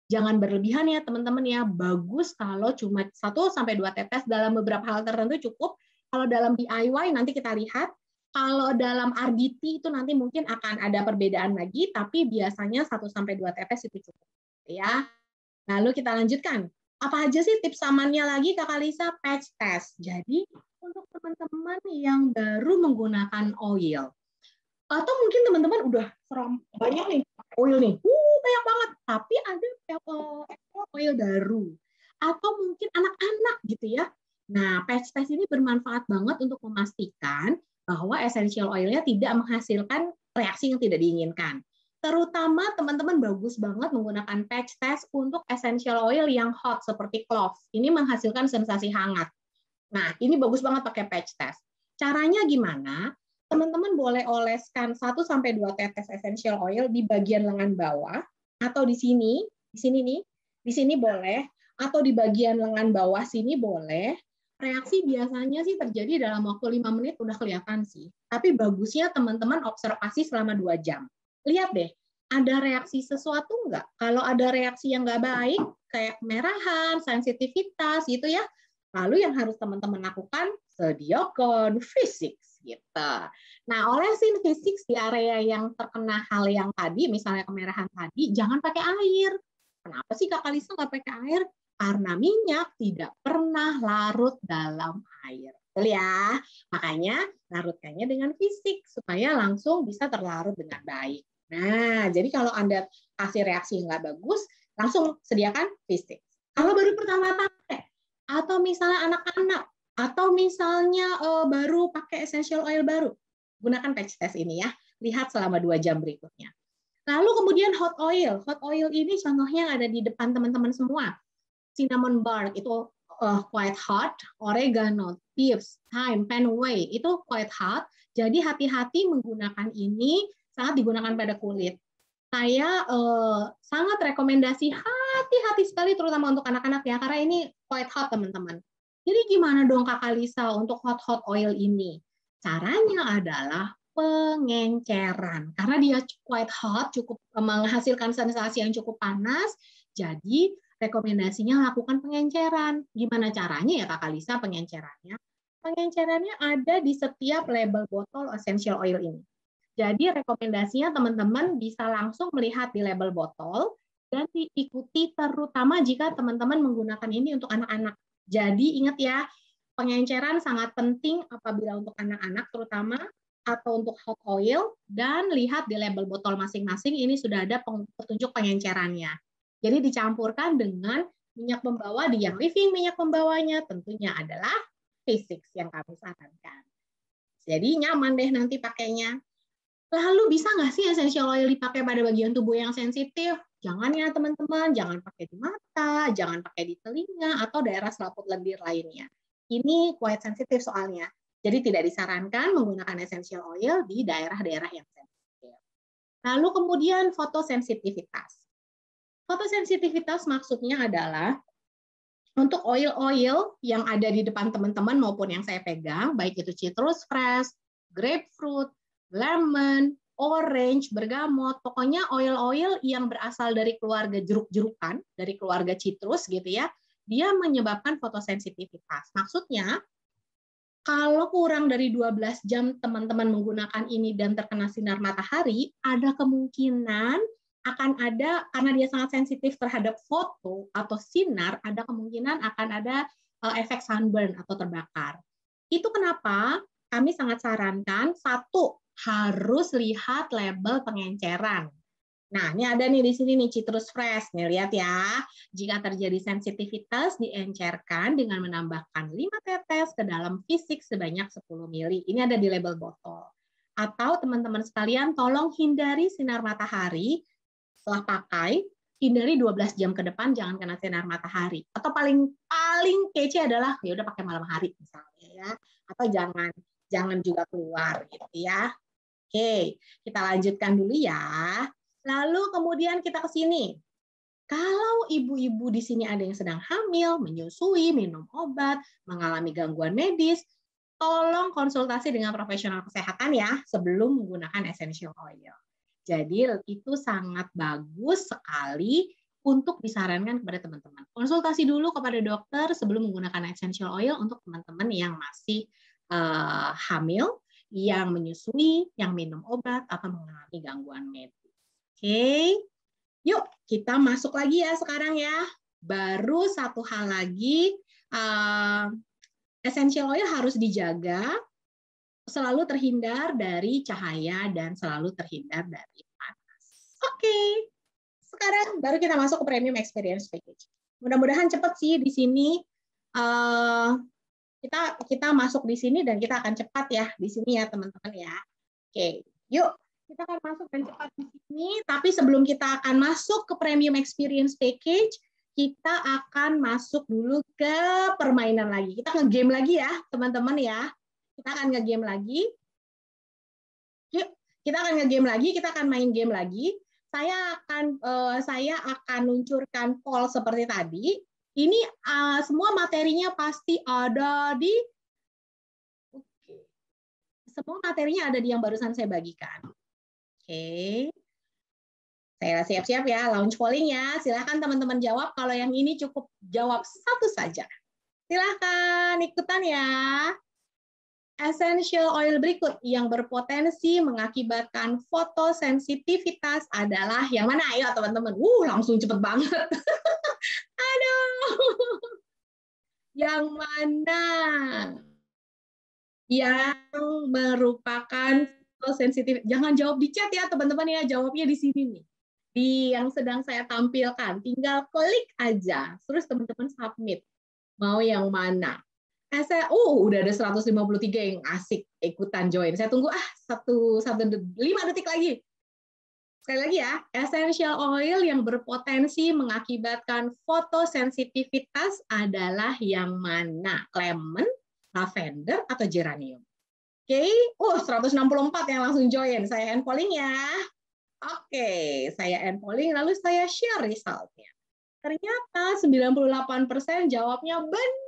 Speaker 1: Jangan berlebihan ya teman-teman ya. Bagus kalau cuma satu sampai dua tetes dalam beberapa hal tertentu cukup. Kalau dalam DIY nanti kita lihat. Kalau dalam RDT itu nanti mungkin akan ada perbedaan lagi, tapi biasanya satu sampai dua tetes itu cukup. Ya. Lalu kita lanjutkan. Apa aja sih tips amannya lagi Kakak Lisa? Patch test. Jadi untuk teman-teman yang baru menggunakan oil, atau mungkin teman-teman udah seram banyak nih oil nih, uh, banyak banget. Tapi ada uh, oil baru. Atau mungkin anak-anak gitu ya. Nah, patch test ini bermanfaat banget untuk memastikan bahwa essential oilnya tidak menghasilkan reaksi yang tidak diinginkan. Terutama teman-teman bagus banget menggunakan patch test untuk essential oil yang hot seperti clove. Ini menghasilkan sensasi hangat. Nah, ini bagus banget pakai patch test. Caranya gimana? teman-teman boleh oleskan 1 sampai 2 tetes essential oil di bagian lengan bawah atau di sini, di sini nih, di sini boleh atau di bagian lengan bawah sini boleh. Reaksi biasanya sih terjadi dalam waktu 5 menit udah kelihatan sih. Tapi bagusnya teman-teman observasi selama 2 jam. Lihat deh, ada reaksi sesuatu nggak? Kalau ada reaksi yang nggak baik, kayak kemerahan, sensitivitas gitu ya, lalu yang harus teman-teman lakukan, sediakan fisik gitu. Nah, olesin fisik di area yang terkena hal yang tadi, misalnya kemerahan tadi, jangan pakai air. Kenapa sih Kak Kalisa nggak pakai air? Karena minyak tidak pernah larut dalam air. Betul ya? Makanya larutkannya dengan fisik supaya langsung bisa terlarut dengan baik. Nah, jadi kalau Anda kasih reaksi yang nggak bagus, langsung sediakan fisik. Kalau baru pertama pakai, atau misalnya anak-anak atau misalnya uh, baru pakai essential oil baru, gunakan patch test ini ya. Lihat selama dua jam berikutnya. Lalu kemudian hot oil. Hot oil ini contohnya ada di depan teman-teman semua. Cinnamon bark itu uh, quite hot, oregano, tips, thyme, fenway itu quite hot. Jadi hati-hati menggunakan ini sangat digunakan pada kulit. Saya uh, sangat rekomendasi hati-hati sekali terutama untuk anak-anak ya karena ini quite hot teman-teman. Jadi gimana dong Kakak Lisa untuk hot-hot oil ini? Caranya adalah pengenceran. Karena dia quite hot, cukup menghasilkan sensasi yang cukup panas, jadi rekomendasinya lakukan pengenceran. Gimana caranya ya Kakak Lisa pengencerannya? Pengencerannya ada di setiap label botol essential oil ini. Jadi rekomendasinya teman-teman bisa langsung melihat di label botol dan diikuti terutama jika teman-teman menggunakan ini untuk anak-anak. Jadi ingat ya, pengenceran sangat penting apabila untuk anak-anak terutama atau untuk hot oil dan lihat di label botol masing-masing ini sudah ada petunjuk pengencerannya. Jadi dicampurkan dengan minyak pembawa di yang living minyak pembawanya tentunya adalah Physics yang kami sarankan. Jadi nyaman deh nanti pakainya. Lalu bisa nggak sih essential oil dipakai pada bagian tubuh yang sensitif? Jangan ya teman-teman, jangan pakai di mata, jangan pakai di telinga, atau daerah selaput lendir lainnya. Ini quite sensitif soalnya. Jadi tidak disarankan menggunakan essential oil di daerah-daerah yang sensitif. Lalu kemudian fotosensitivitas. Fotosensitivitas maksudnya adalah untuk oil-oil yang ada di depan teman-teman maupun yang saya pegang, baik itu citrus fresh, grapefruit, lemon, orange, bergamot, pokoknya oil-oil yang berasal dari keluarga jeruk-jerukan, dari keluarga citrus gitu ya, dia menyebabkan fotosensitivitas. Maksudnya, kalau kurang dari 12 jam teman-teman menggunakan ini dan terkena sinar matahari, ada kemungkinan akan ada karena dia sangat sensitif terhadap foto atau sinar, ada kemungkinan akan ada uh, efek sunburn atau terbakar. Itu kenapa kami sangat sarankan satu harus lihat label pengenceran. Nah, ini ada nih di sini nih citrus fresh. Nih lihat ya. Jika terjadi sensitivitas diencerkan dengan menambahkan 5 tetes ke dalam fisik sebanyak 10 mili. Ini ada di label botol. Atau teman-teman sekalian tolong hindari sinar matahari setelah pakai hindari 12 jam ke depan jangan kena sinar matahari. Atau paling paling kece adalah ya udah pakai malam hari misalnya ya. Atau jangan jangan juga keluar gitu ya. Oke kita lanjutkan dulu ya. Lalu kemudian kita ke sini. Kalau ibu-ibu di sini ada yang sedang hamil menyusui minum obat mengalami gangguan medis tolong konsultasi dengan profesional kesehatan ya sebelum menggunakan essential oil jadi itu sangat bagus sekali untuk disarankan kepada teman-teman. Konsultasi dulu kepada dokter sebelum menggunakan essential oil untuk teman-teman yang masih uh, hamil, yang menyusui, yang minum obat atau mengalami gangguan medis. Oke, okay. yuk kita masuk lagi ya sekarang ya. Baru satu hal lagi, uh, essential oil harus dijaga selalu terhindar dari cahaya dan selalu terhindar dari panas. Oke, sekarang baru kita masuk ke premium experience package. Mudah-mudahan cepat sih di sini. Uh, kita kita masuk di sini dan kita akan cepat ya di sini ya teman-teman ya. Oke, yuk kita akan masuk dan cepat di sini. Tapi sebelum kita akan masuk ke premium experience package, kita akan masuk dulu ke permainan lagi. Kita nge-game lagi ya teman-teman ya. Kita akan nge-game lagi. Yuk, kita akan nge-game lagi, kita akan main game lagi. Saya akan uh, saya akan luncurkan poll seperti tadi. Ini uh, semua materinya pasti ada di Oke. Semua materinya ada di yang barusan saya bagikan. Oke. Saya siap-siap ya, launch polling ya. Silahkan teman-teman jawab. Kalau yang ini cukup jawab satu saja. Silahkan ikutan ya essential oil berikut yang berpotensi mengakibatkan fotosensitivitas adalah yang mana? Ayo teman-teman. Uh, langsung cepet banget. Aduh. Yang mana? Yang merupakan fotosensitif. Jangan jawab di chat ya teman-teman ya. Jawabnya di sini nih. Di yang sedang saya tampilkan. Tinggal klik aja. Terus teman-teman submit. Mau yang mana? Eh saya oh udah ada 153 yang asik ikutan join. Saya tunggu ah satu satu lima detik lagi. Sekali lagi ya, essential oil yang berpotensi mengakibatkan fotosensitivitas adalah yang mana? Lemon, lavender, atau geranium? Oke, okay. oh 164 yang langsung join. Saya end polling ya. Oke, okay. saya end polling lalu saya share resultnya. Ternyata 98% jawabnya benar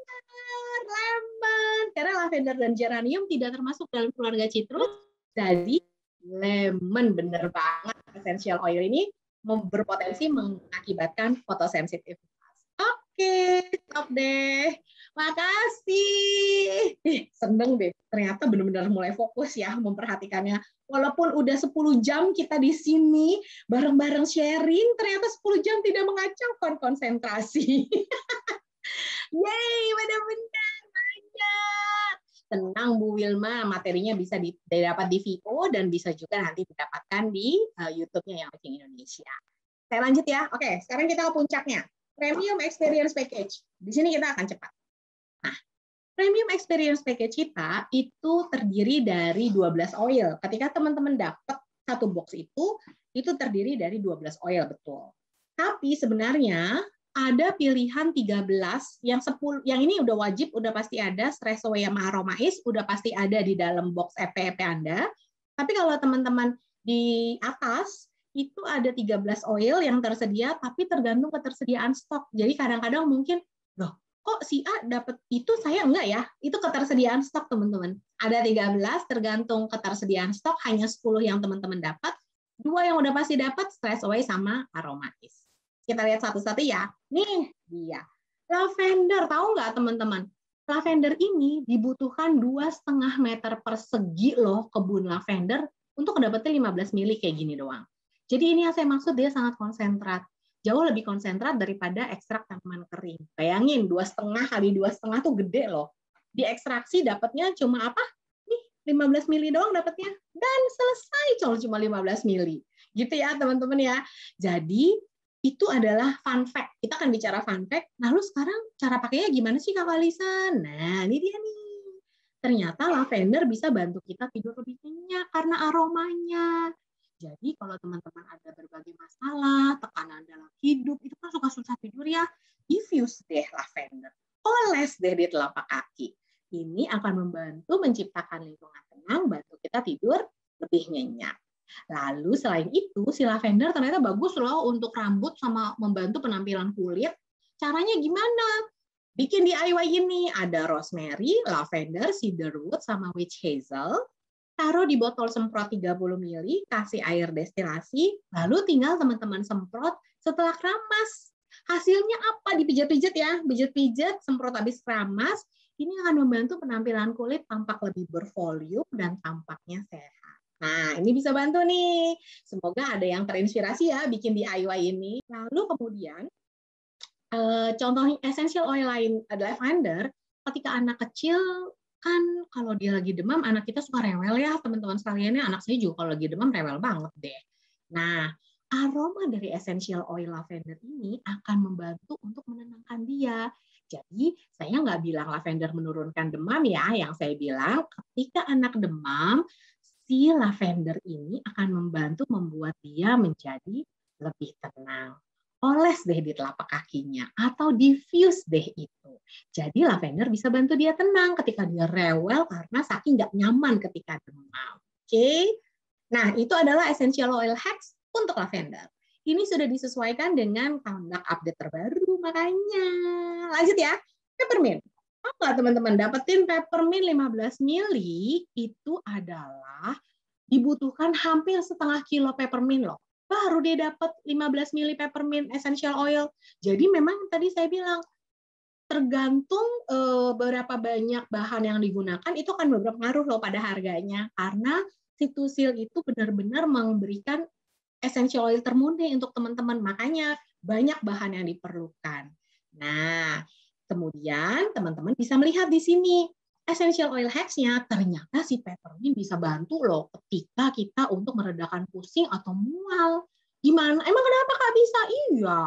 Speaker 1: lemon karena lavender dan geranium tidak termasuk dalam keluarga citrus jadi lemon bener banget essential oil ini berpotensi mengakibatkan fotosensitivitas. Oke, stop deh. Makasih. Ih, seneng deh. Ternyata benar-benar mulai fokus ya memperhatikannya. Walaupun udah 10 jam kita di sini bareng-bareng sharing, ternyata 10 jam tidak mengacaukan konsentrasi. Yeay, benar-benar banyak. Tenang Bu Wilma, materinya bisa didapat di VO dan bisa juga nanti didapatkan di uh, YouTube-nya yang Matching Indonesia. Saya lanjut ya. Oke, sekarang kita ke puncaknya. Premium Experience Package. Di sini kita akan cepat. Nah, Premium Experience Package kita itu terdiri dari 12 oil. Ketika teman-teman dapat satu box itu, itu terdiri dari 12 oil, betul. Tapi sebenarnya ada pilihan 13 yang 10 yang ini udah wajib udah pasti ada stress away sama aromais udah pasti ada di dalam box EP-EP Anda. Tapi kalau teman-teman di atas itu ada 13 oil yang tersedia, tapi tergantung ketersediaan stok. Jadi kadang-kadang mungkin, loh, kok si A dapat itu saya enggak ya? Itu ketersediaan stok, teman-teman. Ada 13, tergantung ketersediaan stok, hanya 10 yang teman-teman dapat. Dua yang udah pasti dapat, stress away sama aromatis. Kita lihat satu-satu ya. Nih, dia. Lavender, tahu nggak teman-teman? Lavender ini dibutuhkan dua setengah meter persegi loh kebun lavender untuk mendapatkan 15 mili kayak gini doang. Jadi ini yang saya maksud dia sangat konsentrat. Jauh lebih konsentrat daripada ekstrak tanaman kering. Bayangin dua setengah kali dua setengah tuh gede loh. Diekstraksi dapatnya cuma apa? Nih 15 mili doang dapatnya dan selesai cuma cuma 15 mili. Gitu ya teman-teman ya. Jadi itu adalah fun fact. Kita akan bicara fun fact. Lalu sekarang cara pakainya gimana sih Kak Alisa? Nah, ini dia nih. Ternyata lavender bisa bantu kita tidur lebih nyenyak karena aromanya. Jadi kalau teman-teman ada berbagai masalah, tekanan dalam hidup, itu kan suka susah tidur ya, diffuse deh lavender. Oles deh di telapak kaki. Ini akan membantu menciptakan lingkungan tenang, bantu kita tidur lebih nyenyak. Lalu selain itu, si lavender ternyata bagus loh untuk rambut sama membantu penampilan kulit. Caranya gimana? Bikin DIY ini ada rosemary, lavender, cedarwood, sama witch hazel taruh di botol semprot 30 ml, kasih air destilasi, lalu tinggal teman-teman semprot setelah keramas. Hasilnya apa? Dipijat-pijat ya, pijat-pijat, semprot habis keramas. Ini akan membantu penampilan kulit tampak lebih bervolume dan tampaknya sehat. Nah, ini bisa bantu nih. Semoga ada yang terinspirasi ya bikin DIY ini. Lalu kemudian, eh, contoh essential oil lain adalah lavender. Ketika anak kecil kan kalau dia lagi demam anak kita suka rewel ya teman-teman sekalian ya anak saya juga kalau lagi demam rewel banget deh. Nah aroma dari essential oil lavender ini akan membantu untuk menenangkan dia. Jadi saya nggak bilang lavender menurunkan demam ya, yang saya bilang ketika anak demam si lavender ini akan membantu membuat dia menjadi lebih tenang oles deh di telapak kakinya atau diffuse deh itu. Jadi lavender bisa bantu dia tenang ketika dia rewel karena saking nggak nyaman ketika demam. Oke. Okay? Nah, itu adalah essential oil hacks untuk lavender. Ini sudah disesuaikan dengan kontak update terbaru makanya. Lanjut ya. Peppermint. Apa teman-teman dapetin peppermint 15 mili itu adalah dibutuhkan hampir setengah kilo peppermint loh baru dia dapat 15 mili peppermint essential oil. Jadi memang tadi saya bilang tergantung e, berapa banyak bahan yang digunakan itu akan berpengaruh loh pada harganya karena situsil itu benar-benar memberikan essential oil termurni untuk teman-teman makanya banyak bahan yang diperlukan. Nah, kemudian teman-teman bisa melihat di sini essential oil hacks-nya ternyata si peppermint bisa bantu loh ketika kita untuk meredakan pusing atau mual. Gimana? Emang kenapa Kak bisa? Iya,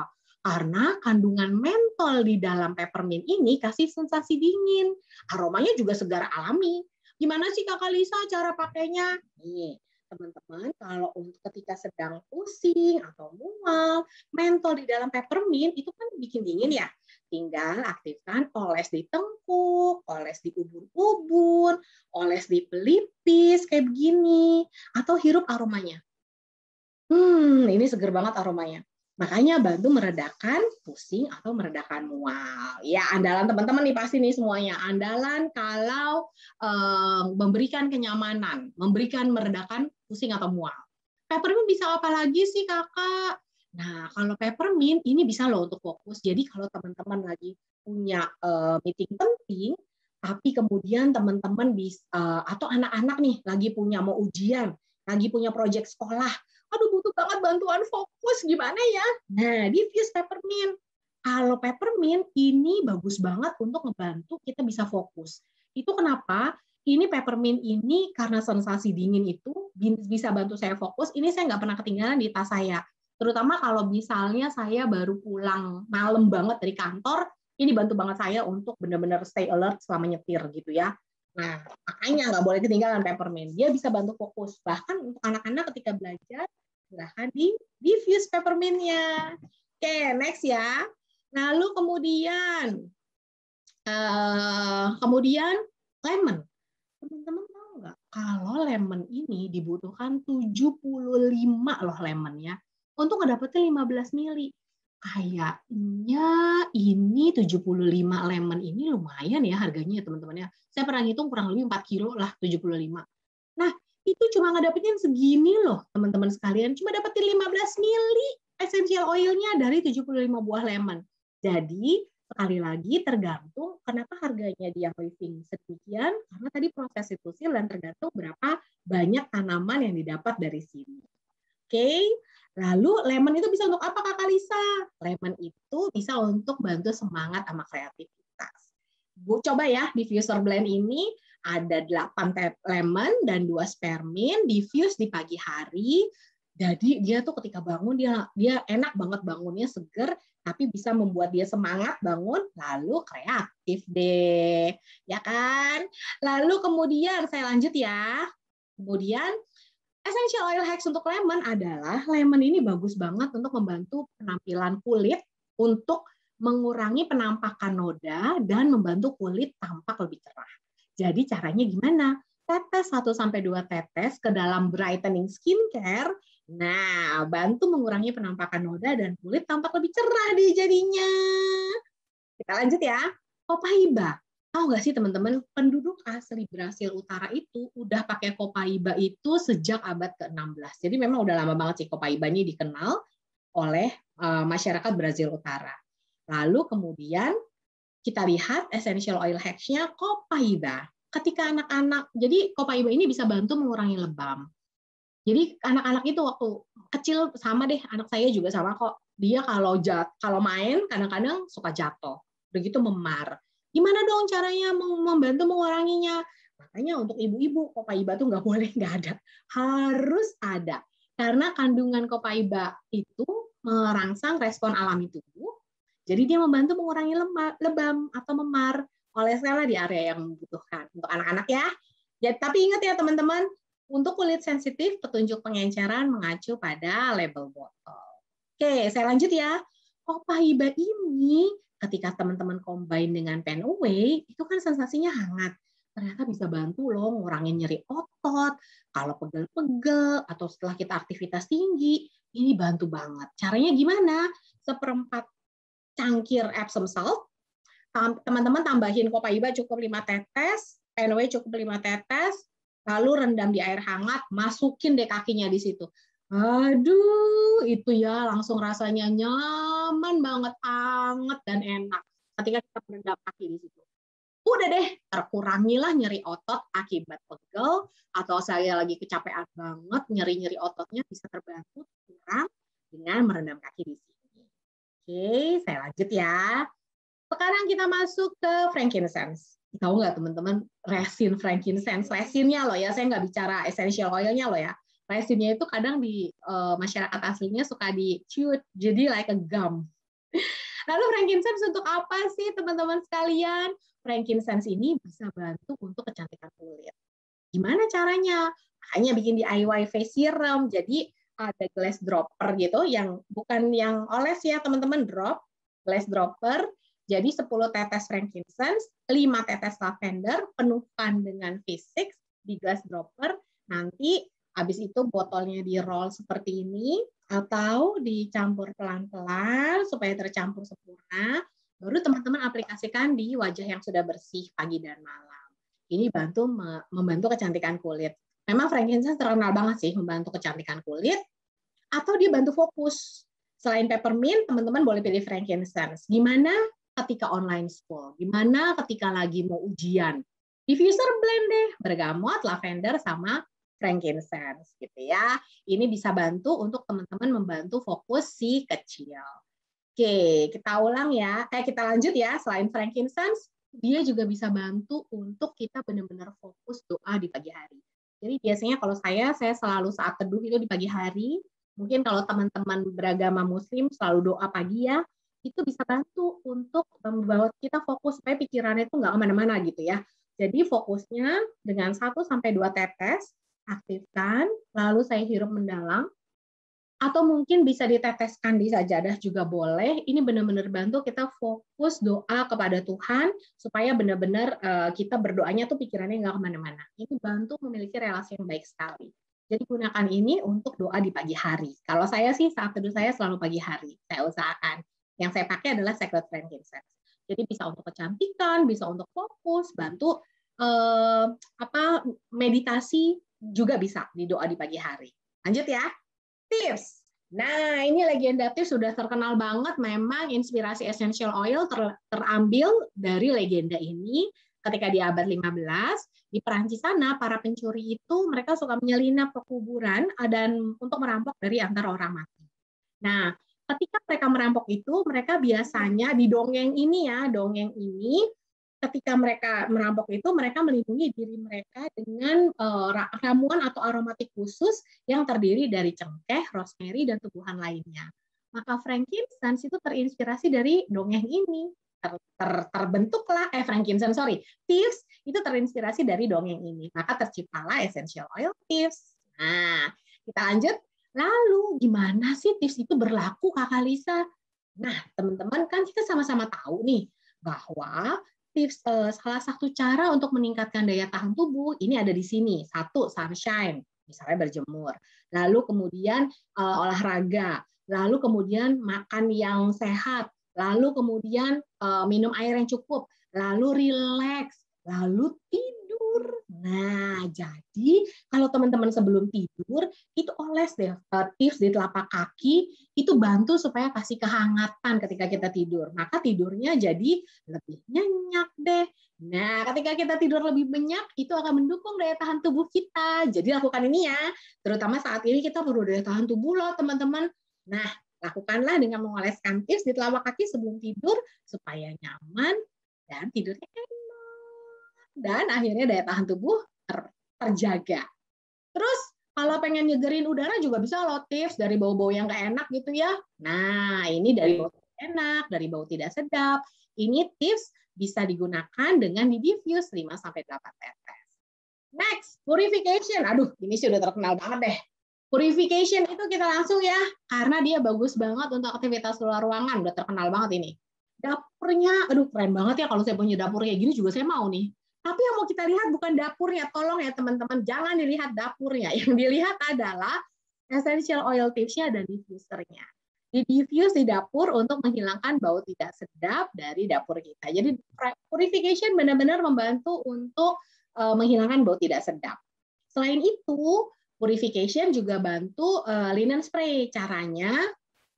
Speaker 1: karena kandungan mentol di dalam peppermint ini kasih sensasi dingin. Aromanya juga segar alami. Gimana sih Kak Lisa cara pakainya? Nih, teman-teman kalau untuk ketika sedang pusing atau mual, mentol di dalam peppermint itu kan bikin dingin ya. Tinggal aktifkan oles di tengkuk, oles di ubun-ubun, oles di pelipis kayak begini, atau hirup aromanya. Hmm, ini seger banget aromanya. Makanya bantu meredakan pusing atau meredakan mual. Ya, andalan teman-teman nih pasti nih semuanya. Andalan kalau um, memberikan kenyamanan, memberikan meredakan pusing atau mual. Peppermint bisa apa lagi sih kakak? Nah, kalau peppermint ini bisa loh untuk fokus. Jadi kalau teman-teman lagi punya uh, meeting penting, tapi kemudian teman-teman bisa uh, atau anak-anak nih lagi punya mau ujian, lagi punya proyek sekolah, aduh butuh banget bantuan fokus gimana ya? Nah, diffuse peppermint. Kalau peppermint ini bagus banget untuk ngebantu kita bisa fokus. Itu kenapa ini peppermint ini karena sensasi dingin itu bisa bantu saya fokus. Ini saya nggak pernah ketinggalan di tas saya Terutama kalau misalnya saya baru pulang malam banget dari kantor, ini bantu banget saya untuk benar-benar stay alert selama nyetir gitu ya. Nah, makanya nggak boleh ketinggalan peppermint. Dia bisa bantu fokus. Bahkan untuk anak-anak ketika belajar, silahkan di diffuse peppermintnya. Oke, next ya. Lalu kemudian, uh, kemudian lemon. Teman-teman tahu nggak? kalau lemon ini dibutuhkan 75 loh lemonnya untuk ngedapetin 15 mili. Kayaknya ini 75 lemon ini lumayan ya harganya ya teman-teman ya. Saya pernah ngitung kurang lebih 4 kilo lah 75. Nah, itu cuma ngedapetin segini loh teman-teman sekalian. Cuma dapetin 15 mili essential oilnya dari 75 buah lemon. Jadi sekali lagi tergantung kenapa harganya di yang living sedemikian karena tadi proses itu dan tergantung berapa banyak tanaman yang didapat dari sini. Oke, lalu lemon itu bisa untuk apa Kakak Lisa? Lemon itu bisa untuk bantu semangat sama kreativitas. Bu coba ya diffuser blend ini ada 8 lemon dan 2 spermin diffuse di pagi hari jadi dia tuh ketika bangun dia dia enak banget bangunnya seger tapi bisa membuat dia semangat bangun lalu kreatif deh. Ya kan? Lalu kemudian saya lanjut ya. Kemudian essential oil hacks untuk lemon adalah lemon ini bagus banget untuk membantu penampilan kulit untuk mengurangi penampakan noda dan membantu kulit tampak lebih cerah. Jadi caranya gimana? Tetes 1 sampai 2 tetes ke dalam brightening skincare Nah, bantu mengurangi penampakan noda dan kulit tampak lebih cerah di jadinya. Kita lanjut ya. Kopaiba. Tahu nggak sih teman-teman, penduduk asli Brasil Utara itu udah pakai Kopaiba itu sejak abad ke-16. Jadi memang udah lama banget sih Kopaiba ini dikenal oleh eh, masyarakat Brasil Utara. Lalu kemudian kita lihat essential oil hacks-nya Kopaiba. Ketika anak-anak, jadi Kopaiba ini bisa bantu mengurangi lebam jadi anak-anak itu waktu kecil sama deh, anak saya juga sama kok. Dia kalau jat, kalau main kadang-kadang suka jatuh, begitu memar. Gimana dong caranya membantu menguranginya? Makanya untuk ibu-ibu kopaiba tuh nggak boleh nggak ada, harus ada. Karena kandungan kopaiba itu merangsang respon alami tubuh, jadi dia membantu mengurangi lebam atau memar oleh sel di area yang membutuhkan untuk anak-anak ya. Ya, tapi ingat ya teman-teman, untuk kulit sensitif, petunjuk pengenceran mengacu pada label botol. Oke, saya lanjut ya. Kopaiba ini ketika teman-teman combine dengan pen away, itu kan sensasinya hangat. Ternyata bisa bantu loh ngurangin nyeri otot, kalau pegel-pegel, atau setelah kita aktivitas tinggi, ini bantu banget. Caranya gimana? Seperempat cangkir Epsom salt, teman-teman tambahin Kopaiba cukup 5 tetes, pen away cukup 5 tetes, lalu rendam di air hangat, masukin deh kakinya di situ. Aduh, itu ya langsung rasanya nyaman banget, hangat dan enak ketika kita merendam kaki di situ. Udah deh, terkurangilah nyeri otot akibat pegel atau saya lagi kecapean banget, nyeri-nyeri ototnya bisa terbantu kurang dengan merendam kaki di sini. Oke, saya lanjut ya. Sekarang kita masuk ke frankincense tahu nggak teman-teman resin frankincense resinnya loh ya saya nggak bicara essential oilnya loh ya resinnya itu kadang di uh, masyarakat aslinya suka dicut jadi like a gum. Lalu frankincense untuk apa sih teman-teman sekalian? Frankincense ini bisa bantu untuk kecantikan kulit. Gimana caranya? Hanya bikin DIY face serum jadi ada glass dropper gitu yang bukan yang oles ya teman-teman. Drop glass dropper. Jadi 10 tetes frankincense, 5 tetes lavender, penuhkan dengan V6 di glass dropper. Nanti habis itu botolnya di roll seperti ini atau dicampur pelan-pelan supaya tercampur sempurna. Baru teman-teman aplikasikan di wajah yang sudah bersih pagi dan malam. Ini bantu membantu kecantikan kulit. Memang frankincense terkenal banget sih membantu kecantikan kulit atau dia bantu fokus. Selain peppermint, teman-teman boleh pilih frankincense. Gimana ketika online school, gimana ketika lagi mau ujian. Diffuser blend deh, bergamot, lavender, sama frankincense gitu ya. Ini bisa bantu untuk teman-teman membantu fokus si kecil. Oke, kita ulang ya. Eh kita lanjut ya. Selain frankincense, dia juga bisa bantu untuk kita benar-benar fokus doa di pagi hari. Jadi biasanya kalau saya, saya selalu saat teduh itu di pagi hari. Mungkin kalau teman-teman beragama muslim selalu doa pagi ya itu bisa bantu untuk membawa kita fokus supaya pikirannya itu nggak ke mana-mana gitu ya. Jadi fokusnya dengan 1 sampai 2 tetes, aktifkan, lalu saya hirup mendalam. atau mungkin bisa diteteskan di sajadah juga boleh. Ini benar-benar bantu kita fokus doa kepada Tuhan supaya benar-benar eh, kita berdoanya tuh pikirannya nggak ke mana-mana. Ini bantu memiliki relasi yang baik sekali. Jadi gunakan ini untuk doa di pagi hari. Kalau saya sih saat teduh saya selalu pagi hari. Saya usahakan. Yang saya pakai adalah Sacred Frankincense. Jadi bisa untuk kecantikan, bisa untuk fokus, bantu eh, apa meditasi juga bisa di doa di pagi hari. Lanjut ya tips. Nah, ini legenda tips sudah terkenal banget. Memang inspirasi essential oil ter, terambil dari legenda ini ketika di abad 15 di Perancis sana para pencuri itu mereka suka menyelinap ke kuburan dan untuk merampok dari antara orang mati. Nah, ketika mereka merampok itu mereka biasanya di dongeng ini ya, dongeng ini ketika mereka merampok itu mereka melindungi diri mereka dengan uh, ramuan atau aromatik khusus yang terdiri dari cengkeh, rosemary dan tumbuhan lainnya. Maka frankincense itu terinspirasi dari dongeng ini. Ter, ter, terbentuklah eh frankincense sorry, thieves itu terinspirasi dari dongeng ini. Maka terciptalah essential oil thieves. Nah, kita lanjut. Lalu gimana sih tips itu berlaku Kakak Lisa? Nah, teman-teman kan kita sama-sama tahu nih bahwa tips uh, salah satu cara untuk meningkatkan daya tahan tubuh ini ada di sini. Satu, sunshine, misalnya berjemur. Lalu kemudian uh, olahraga, lalu kemudian makan yang sehat, lalu kemudian uh, minum air yang cukup, lalu relax, lalu tidur Nah, jadi kalau teman-teman sebelum tidur itu oles deh eh, tips di telapak kaki itu bantu supaya kasih kehangatan ketika kita tidur. Maka tidurnya jadi lebih nyenyak deh. Nah, ketika kita tidur lebih banyak itu akan mendukung daya tahan tubuh kita. Jadi lakukan ini ya. Terutama saat ini kita perlu daya tahan tubuh loh, teman-teman. Nah, lakukanlah dengan mengoleskan tips di telapak kaki sebelum tidur supaya nyaman dan tidurnya enak dan akhirnya daya tahan tubuh ter terjaga. Terus kalau pengen nyegerin udara juga bisa loh tips dari bau-bau yang gak enak gitu ya. Nah, ini dari bau enak, dari bau tidak sedap. Ini tips bisa digunakan dengan di diffuse 5 sampai 8 tetes. Next, purification. Aduh, ini sudah terkenal banget deh. Purification itu kita langsung ya, karena dia bagus banget untuk aktivitas luar ruangan. Udah terkenal banget ini. Dapurnya, aduh keren banget ya kalau saya punya dapur kayak gini juga saya mau nih. Tapi yang mau kita lihat bukan dapurnya, tolong ya teman-teman, jangan dilihat dapurnya. Yang dilihat adalah essential oil tipsnya dan diffusernya. Di diffuse di dapur untuk menghilangkan bau tidak sedap dari dapur kita. Jadi purification benar-benar membantu untuk uh, menghilangkan bau tidak sedap. Selain itu, purification juga bantu uh, linen spray. Caranya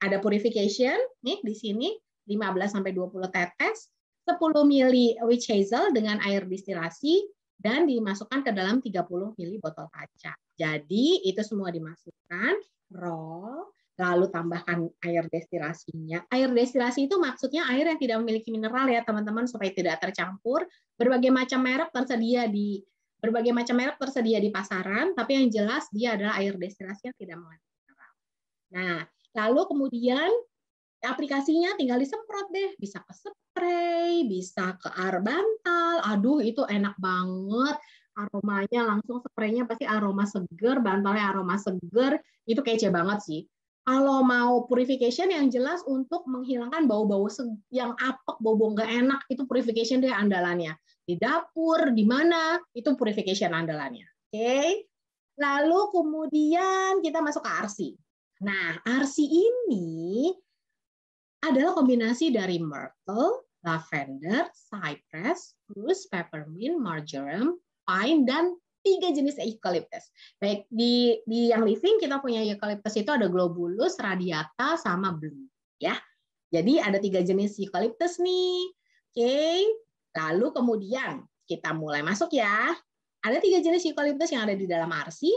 Speaker 1: ada purification nih di sini 15 sampai 20 tetes 10 mili witch hazel dengan air distilasi dan dimasukkan ke dalam 30 mili botol kaca. Jadi itu semua dimasukkan, roll, lalu tambahkan air destilasinya. Air destilasi itu maksudnya air yang tidak memiliki mineral ya teman-teman supaya tidak tercampur. Berbagai macam merek tersedia di berbagai macam merek tersedia di pasaran, tapi yang jelas dia adalah air destilasi yang tidak mengandung mineral. Nah, lalu kemudian aplikasinya tinggal disemprot deh, bisa ke spray, bisa ke air bantal. Aduh, itu enak banget. Aromanya langsung spraynya pasti aroma seger, bantalnya aroma seger. Itu kece banget sih. Kalau mau purification yang jelas untuk menghilangkan bau-bau yang apek, bau-bau nggak enak, itu purification deh andalannya. Di dapur, di mana, itu purification andalannya. Oke. Okay? Lalu kemudian kita masuk ke RC. Nah, RC ini adalah kombinasi dari myrtle, lavender, cypress, spruce, peppermint, marjoram, pine, dan tiga jenis eucalyptus. Baik di di yang living kita punya eucalyptus itu ada globulus, radiata, sama blue. Ya, jadi ada tiga jenis eucalyptus nih. Oke, lalu kemudian kita mulai masuk ya. Ada tiga jenis eucalyptus yang ada di dalam RC.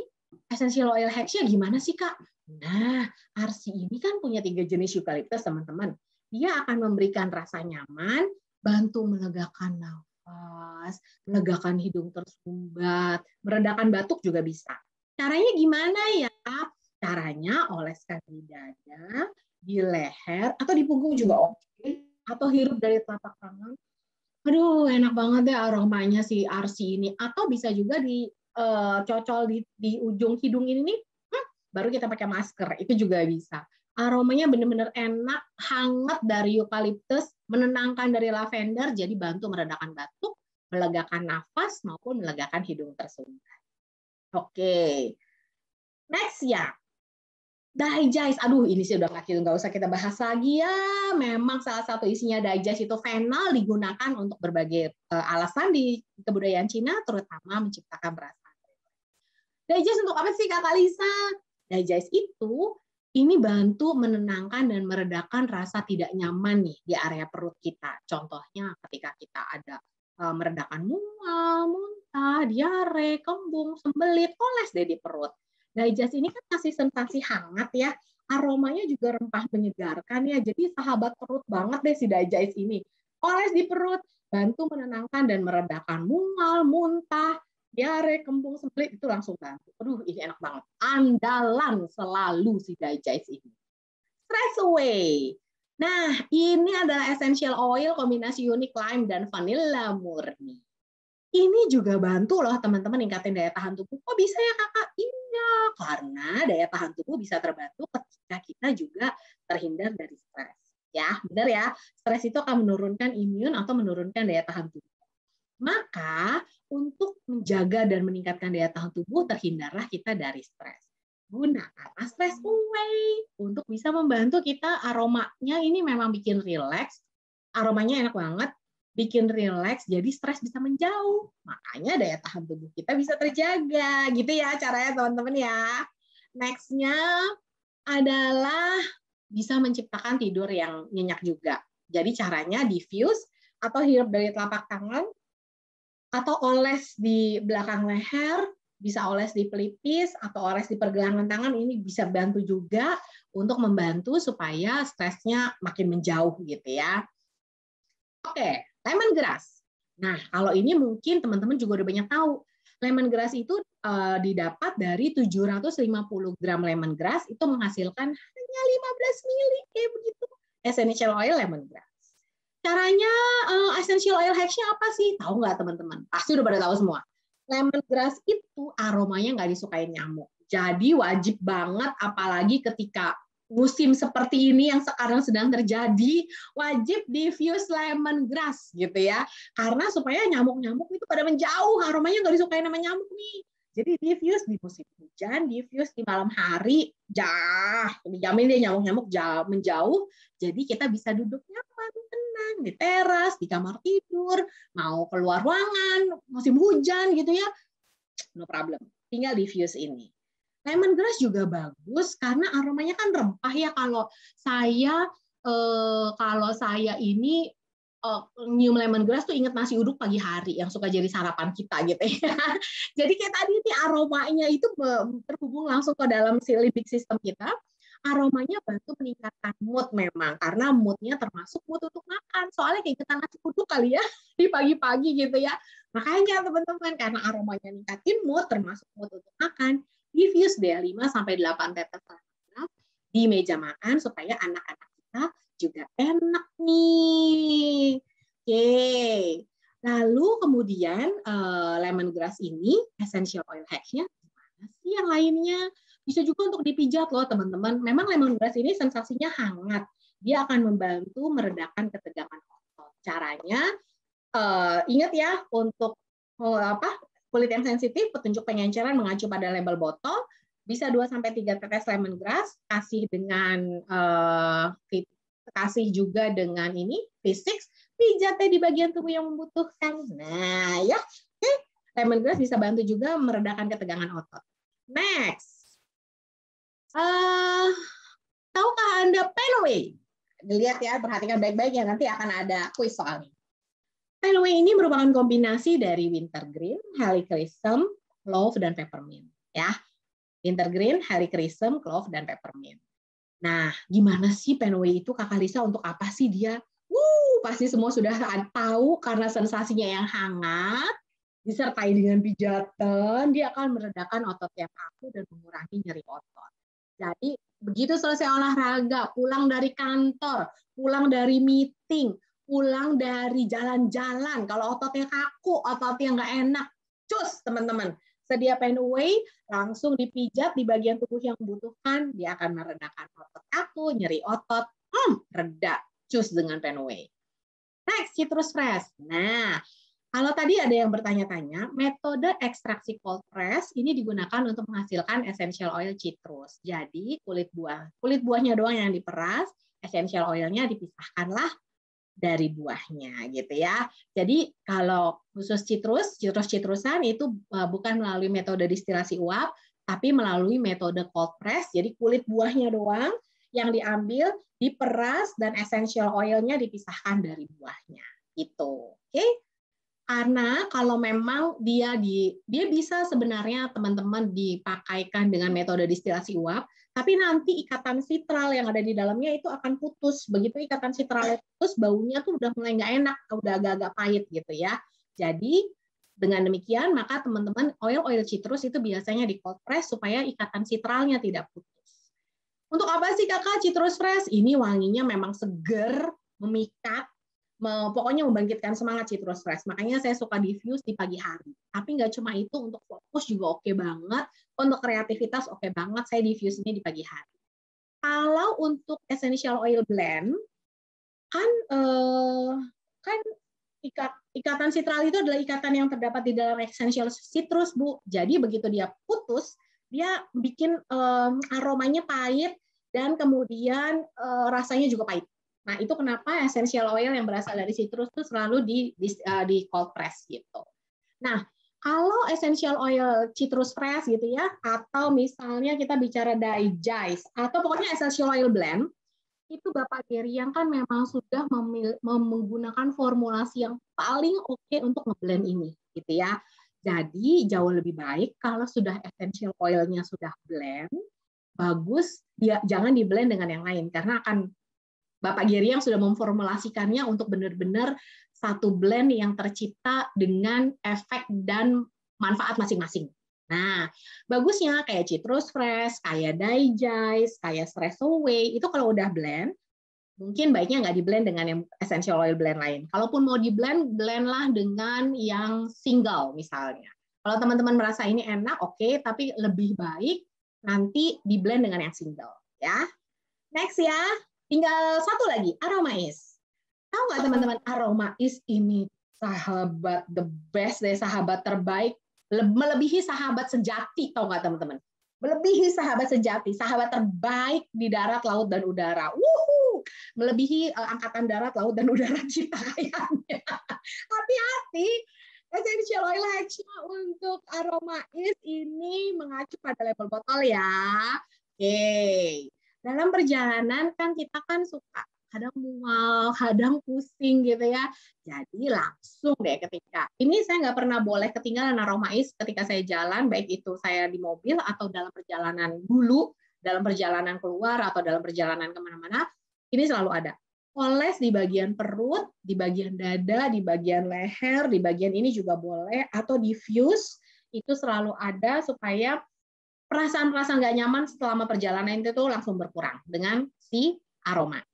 Speaker 1: Essential oil hacksnya gimana sih kak? Nah, RC ini kan punya tiga jenis eukaliptus, teman-teman. Dia akan memberikan rasa nyaman, bantu melegakan nafas, melegakan hidung tersumbat, meredakan batuk juga bisa. Caranya gimana ya? Caranya oleskan di dada, di leher, atau di punggung juga oke. Atau hirup dari telapak tangan. Aduh, enak banget deh aromanya si RC ini. Atau bisa juga dicocol eh, di, di ujung hidung ini nih, baru kita pakai masker. Itu juga bisa. Aromanya benar-benar enak, hangat dari eukaliptus, menenangkan dari lavender, jadi bantu meredakan batuk, melegakan nafas, maupun melegakan hidung tersumbat. Oke. Next ya, digest. Aduh, ini sih udah nggak nggak usah kita bahas lagi ya. Memang salah satu isinya digest itu fenol digunakan untuk berbagai uh, alasan di kebudayaan Cina, terutama menciptakan perasaan. Digest untuk apa sih Kak Lisa? Digest itu ini bantu menenangkan dan meredakan rasa tidak nyaman nih di area perut kita. Contohnya ketika kita ada uh, meredakan mual, muntah, diare, kembung, sembelit, oles deh di perut. Digest ini kan kasih sensasi hangat ya. Aromanya juga rempah menyegarkan ya. Jadi sahabat perut banget deh si digest ini. Oles di perut, bantu menenangkan dan meredakan mual, muntah, diare, kembung, sembelit itu langsung bantu. Aduh, ini enak banget. Andalan selalu si digest ini. Stress away. Nah, ini adalah essential oil kombinasi unik lime dan vanilla murni. Ini juga bantu loh teman-teman ningkatin daya tahan tubuh. Kok bisa ya kakak? Iya, karena daya tahan tubuh bisa terbantu ketika kita juga terhindar dari stres. Ya, benar ya. Stres itu akan menurunkan imun atau menurunkan daya tahan tubuh. Maka untuk menjaga dan meningkatkan daya tahan tubuh, terhindarlah kita dari stres. Gunakanlah stress away untuk bisa membantu kita aromanya ini memang bikin rileks, aromanya enak banget, bikin rileks, jadi stres bisa menjauh. Makanya daya tahan tubuh kita bisa terjaga. Gitu ya caranya teman-teman ya. Nextnya adalah bisa menciptakan tidur yang nyenyak juga. Jadi caranya diffuse atau hirup dari telapak tangan atau oles di belakang leher, bisa oles di pelipis atau oles di pergelangan tangan ini bisa bantu juga untuk membantu supaya stresnya makin menjauh gitu ya. Oke, lemongrass. Nah, kalau ini mungkin teman-teman juga udah banyak tahu. Lemongrass itu uh, didapat dari 750 gram lemongrass itu menghasilkan hanya 15 mili kayak begitu essential oil lemongrass. Caranya uh, essential oil hacksnya apa sih? Tahu nggak teman-teman? Pasti udah pada tahu semua. Lemongrass itu aromanya nggak disukai nyamuk. Jadi wajib banget apalagi ketika musim seperti ini yang sekarang sedang terjadi, wajib diffuse lemongrass gitu ya. Karena supaya nyamuk-nyamuk itu pada menjauh, aromanya nggak disukai nama nyamuk nih. Jadi diffuse di musim hujan, diffuse di malam hari, jah, dijamin dia nyamuk-nyamuk menjauh. Jadi kita bisa duduk nyaman, tenang di teras, di kamar tidur, mau keluar ruangan, musim hujan gitu ya, no problem. Tinggal diffuse ini. Lemongrass juga bagus karena aromanya kan rempah ya. Kalau saya eh, kalau saya ini uh, nyium lemongrass tuh inget nasi uduk pagi hari yang suka jadi sarapan kita gitu ya. jadi kayak tadi nih aromanya itu terhubung langsung ke dalam si limbic system kita. Aromanya bantu meningkatkan mood memang karena moodnya termasuk mood untuk makan. Soalnya kayak kita nasi uduk kali ya di pagi-pagi gitu ya. Makanya teman-teman karena aromanya ningkatin mood termasuk mood untuk makan, diffuse deh 5 sampai 8 tetes di meja makan supaya anak-anak kita juga enak nih. Oke. Lalu kemudian uh, lemongrass ini essential oil hacksnya gimana sih yang lainnya? Bisa juga untuk dipijat loh teman-teman. Memang lemongrass ini sensasinya hangat. Dia akan membantu meredakan ketegangan otot. Caranya uh, ingat ya untuk uh, apa kulit yang sensitif, petunjuk pengenceran mengacu pada label botol, bisa 2 sampai 3 tetes lemongrass, kasih dengan uh, kasih juga dengan ini V6 pijatnya di bagian tubuh yang membutuhkan. Nah, ya. Oke, okay. lemongrass bisa bantu juga meredakan ketegangan otot. Next. Uh, tahukah Anda Penway? Dilihat ya, perhatikan baik-baik ya nanti akan ada kuis soalnya. Penway ini merupakan kombinasi dari wintergreen, helichrysum, clove dan peppermint, ya. Wintergreen, helichrysum, clove dan peppermint. Nah, gimana sih Penway itu Kakak Lisa untuk apa sih dia? Wuh, pasti semua sudah tahu karena sensasinya yang hangat, disertai dengan pijatan, dia akan meredakan otot yang kaku dan mengurangi nyeri otot. Jadi, begitu selesai olahraga, pulang dari kantor, pulang dari meeting, pulang dari jalan-jalan, kalau ototnya kaku, ototnya nggak enak, cus teman-teman, sedia pen away, langsung dipijat di bagian tubuh yang membutuhkan, dia akan meredakan otot kaku, nyeri otot, hmm, reda, cus dengan pen away. Next, citrus fresh. Nah, kalau tadi ada yang bertanya-tanya, metode ekstraksi cold press ini digunakan untuk menghasilkan essential oil citrus. Jadi kulit buah, kulit buahnya doang yang diperas, essential oilnya dipisahkanlah dari buahnya gitu ya. Jadi kalau khusus citrus, citrus-citrusan itu uh, bukan melalui metode distilasi uap, tapi melalui metode cold press. Jadi kulit buahnya doang yang diambil, diperas dan essential oilnya dipisahkan dari buahnya. Itu. Oke. Okay? Karena kalau memang dia di dia bisa sebenarnya teman-teman dipakaikan dengan metode distilasi uap, tapi nanti ikatan sitral yang ada di dalamnya itu akan putus. Begitu ikatan sitral putus, baunya tuh udah mulai nggak enak, udah agak-agak pahit gitu ya. Jadi dengan demikian maka teman-teman oil-oil citrus itu biasanya di cold press supaya ikatan sitralnya tidak putus. Untuk apa sih kakak citrus fresh? Ini wanginya memang seger, memikat, pokoknya membangkitkan semangat citrus fresh. Makanya saya suka diffuse di pagi hari. Tapi nggak cuma itu, untuk fokus juga oke okay banget. Untuk kreativitas oke okay banget, saya diffuse ini di pagi hari. Kalau untuk essential oil blend, kan eh, kan ikat, ikatan sitral itu adalah ikatan yang terdapat di dalam essential citrus, Bu. Jadi begitu dia putus, dia bikin eh, aromanya pahit dan kemudian eh, rasanya juga pahit. Nah, itu kenapa essential oil yang berasal dari citrus itu selalu di, di, uh, di cold press gitu. Nah, kalau essential oil citrus fresh gitu ya, atau misalnya kita bicara digest, atau pokoknya essential oil blend, itu Bapak Gary yang kan memang sudah memil, menggunakan formulasi yang paling oke okay untuk ngeblend ini, gitu ya. Jadi jauh lebih baik kalau sudah essential oilnya sudah blend, bagus dia jangan di blend dengan yang lain karena akan Bapak Giri yang sudah memformulasikannya untuk benar-benar satu blend yang tercipta dengan efek dan manfaat masing-masing. Nah, bagusnya kayak citrus fresh, kayak digest, kayak stress away, itu kalau udah blend, mungkin baiknya nggak di blend dengan yang essential oil blend lain. Kalaupun mau di blend, blendlah dengan yang single misalnya. Kalau teman-teman merasa ini enak, oke, okay, tapi lebih baik nanti di blend dengan yang single, ya. Next ya, Tinggal satu lagi, aromais. Tahu nggak teman-teman, aromais ini sahabat the best deh, sahabat terbaik, melebihi sahabat sejati, tahu nggak teman-teman? Melebihi sahabat sejati, sahabat terbaik di darat, laut, dan udara. Wuhu! Melebihi uh, angkatan darat, laut, dan udara kita kayaknya. Hati-hati, essential oil Hexma untuk aromais ini mengacu pada label botol ya. Oke. Okay dalam perjalanan kan kita kan suka kadang mual, kadang pusing gitu ya. Jadi langsung deh ketika ini saya nggak pernah boleh ketinggalan aromais ketika saya jalan, baik itu saya di mobil atau dalam perjalanan dulu, dalam perjalanan keluar atau dalam perjalanan ke mana-mana, ini selalu ada. Oles di bagian perut, di bagian dada, di bagian leher, di bagian ini juga boleh, atau diffuse itu selalu ada supaya perasaan-perasaan nggak nyaman selama perjalanan itu tuh langsung berkurang dengan si aromatis.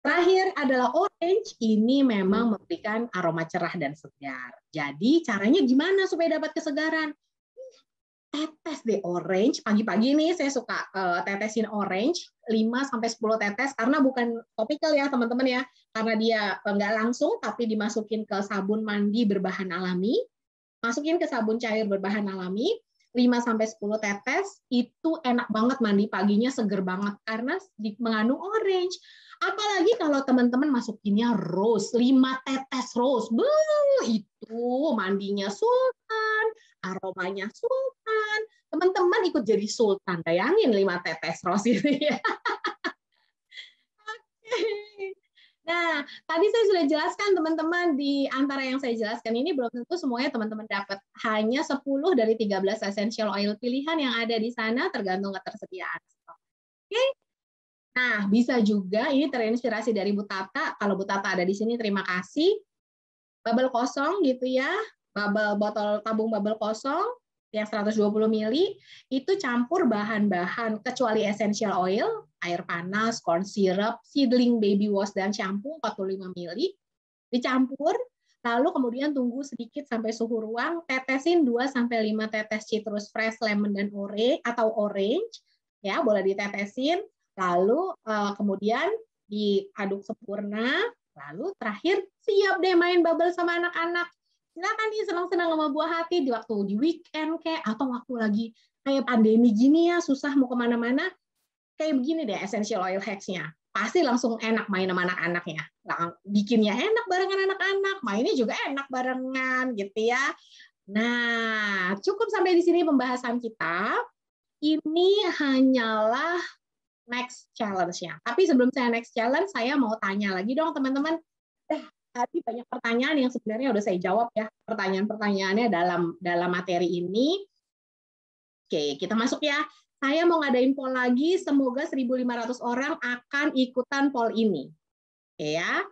Speaker 1: Terakhir adalah orange. Ini memang memberikan aroma cerah dan segar. Jadi caranya gimana supaya dapat kesegaran? Tetes deh orange. Pagi-pagi nih saya suka uh, tetesin orange 5 sampai 10 tetes karena bukan topikal ya teman-teman ya. Karena dia enggak langsung tapi dimasukin ke sabun mandi berbahan alami. Masukin ke sabun cair berbahan alami 5 sampai 10 tetes itu enak banget mandi paginya seger banget karena mengandung orange. Apalagi kalau teman-teman masukinnya rose, 5 tetes rose. Buh, itu mandinya sultan, aromanya sultan. Teman-teman ikut jadi sultan. Bayangin 5 tetes rose itu ya. Nah, tadi saya sudah jelaskan teman-teman di antara yang saya jelaskan ini belum tentu semuanya teman-teman dapat. Hanya 10 dari 13 essential oil pilihan yang ada di sana tergantung ketersediaan. Oke. Nah, bisa juga ini terinspirasi dari Bu Tata. Kalau Bu Tata ada di sini terima kasih. Bubble kosong gitu ya. Bubble botol tabung bubble kosong yang 120 ml itu campur bahan-bahan kecuali essential oil, air panas, corn syrup, seedling baby wash dan shampoo 45 ml dicampur lalu kemudian tunggu sedikit sampai suhu ruang, tetesin 2 sampai 5 tetes citrus fresh, lemon dan orange atau orange, ya boleh ditetesin, lalu uh, kemudian diaduk sempurna, lalu terakhir siap deh main bubble sama anak-anak. Silakan nih senang-senang sama buah hati di waktu di weekend kayak atau waktu lagi kayak pandemi gini ya susah mau ke mana-mana kayak begini deh essential oil hacks-nya pasti langsung enak main sama anak-anaknya. Bikinnya enak barengan anak-anak, mainnya juga enak barengan gitu ya. Nah, cukup sampai di sini pembahasan kita. Ini hanyalah next challenge-nya. Tapi sebelum saya next challenge, saya mau tanya lagi dong teman-teman. Eh, tadi banyak pertanyaan yang sebenarnya udah saya jawab ya. Pertanyaan-pertanyaannya dalam dalam materi ini. Oke, kita masuk ya saya mau ngadain poll lagi, semoga 1.500 orang akan ikutan poll ini. Ya.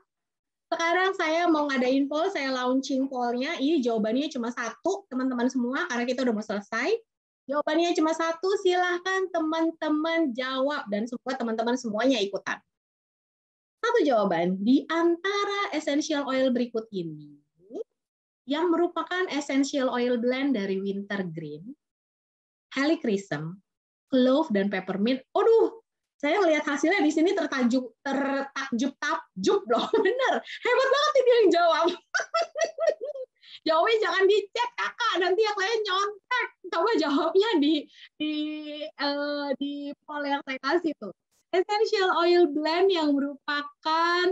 Speaker 1: Sekarang saya mau ngadain poll, saya launching pollnya. Ini jawabannya cuma satu, teman-teman semua, karena kita udah mau selesai. Jawabannya cuma satu, silahkan teman-teman jawab. Dan semua teman-teman semuanya ikutan. Satu jawaban, di antara essential oil berikut ini, yang merupakan essential oil blend dari Wintergreen, Helichrysum, clove dan peppermint. Aduh, saya lihat hasilnya di sini tertajuk tertakjub takjub loh, bener. Hebat banget ini yang jawab. Jawabnya jangan dicek kakak, nanti yang lain nyontek. Coba jawabnya di di uh, di poll yang saya kasih tuh. Essential oil blend yang merupakan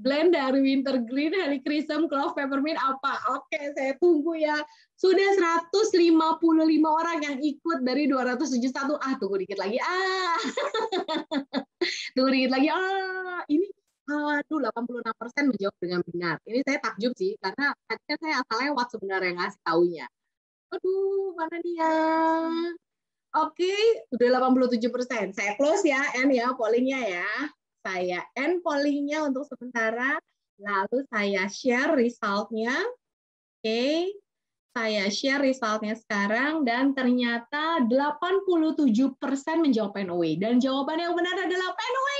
Speaker 1: blend dari wintergreen, helichrysum, clove, peppermint apa? Oke, saya tunggu ya. Sudah 155 orang yang ikut dari 271. Ah, tunggu dikit lagi. Ah. tunggu dikit lagi. Ah, ini aduh 86% menjawab dengan benar. Ini saya takjub sih karena tadi kan saya asal lewat sebenarnya ngasih taunya. Aduh, mana dia? Oke, sudah 87%. Saya close ya, N ya, pollingnya ya saya end pollingnya untuk sementara, lalu saya share resultnya. Oke. Saya share resultnya sekarang dan ternyata 87% menjawab NOW dan jawaban yang benar adalah NOW.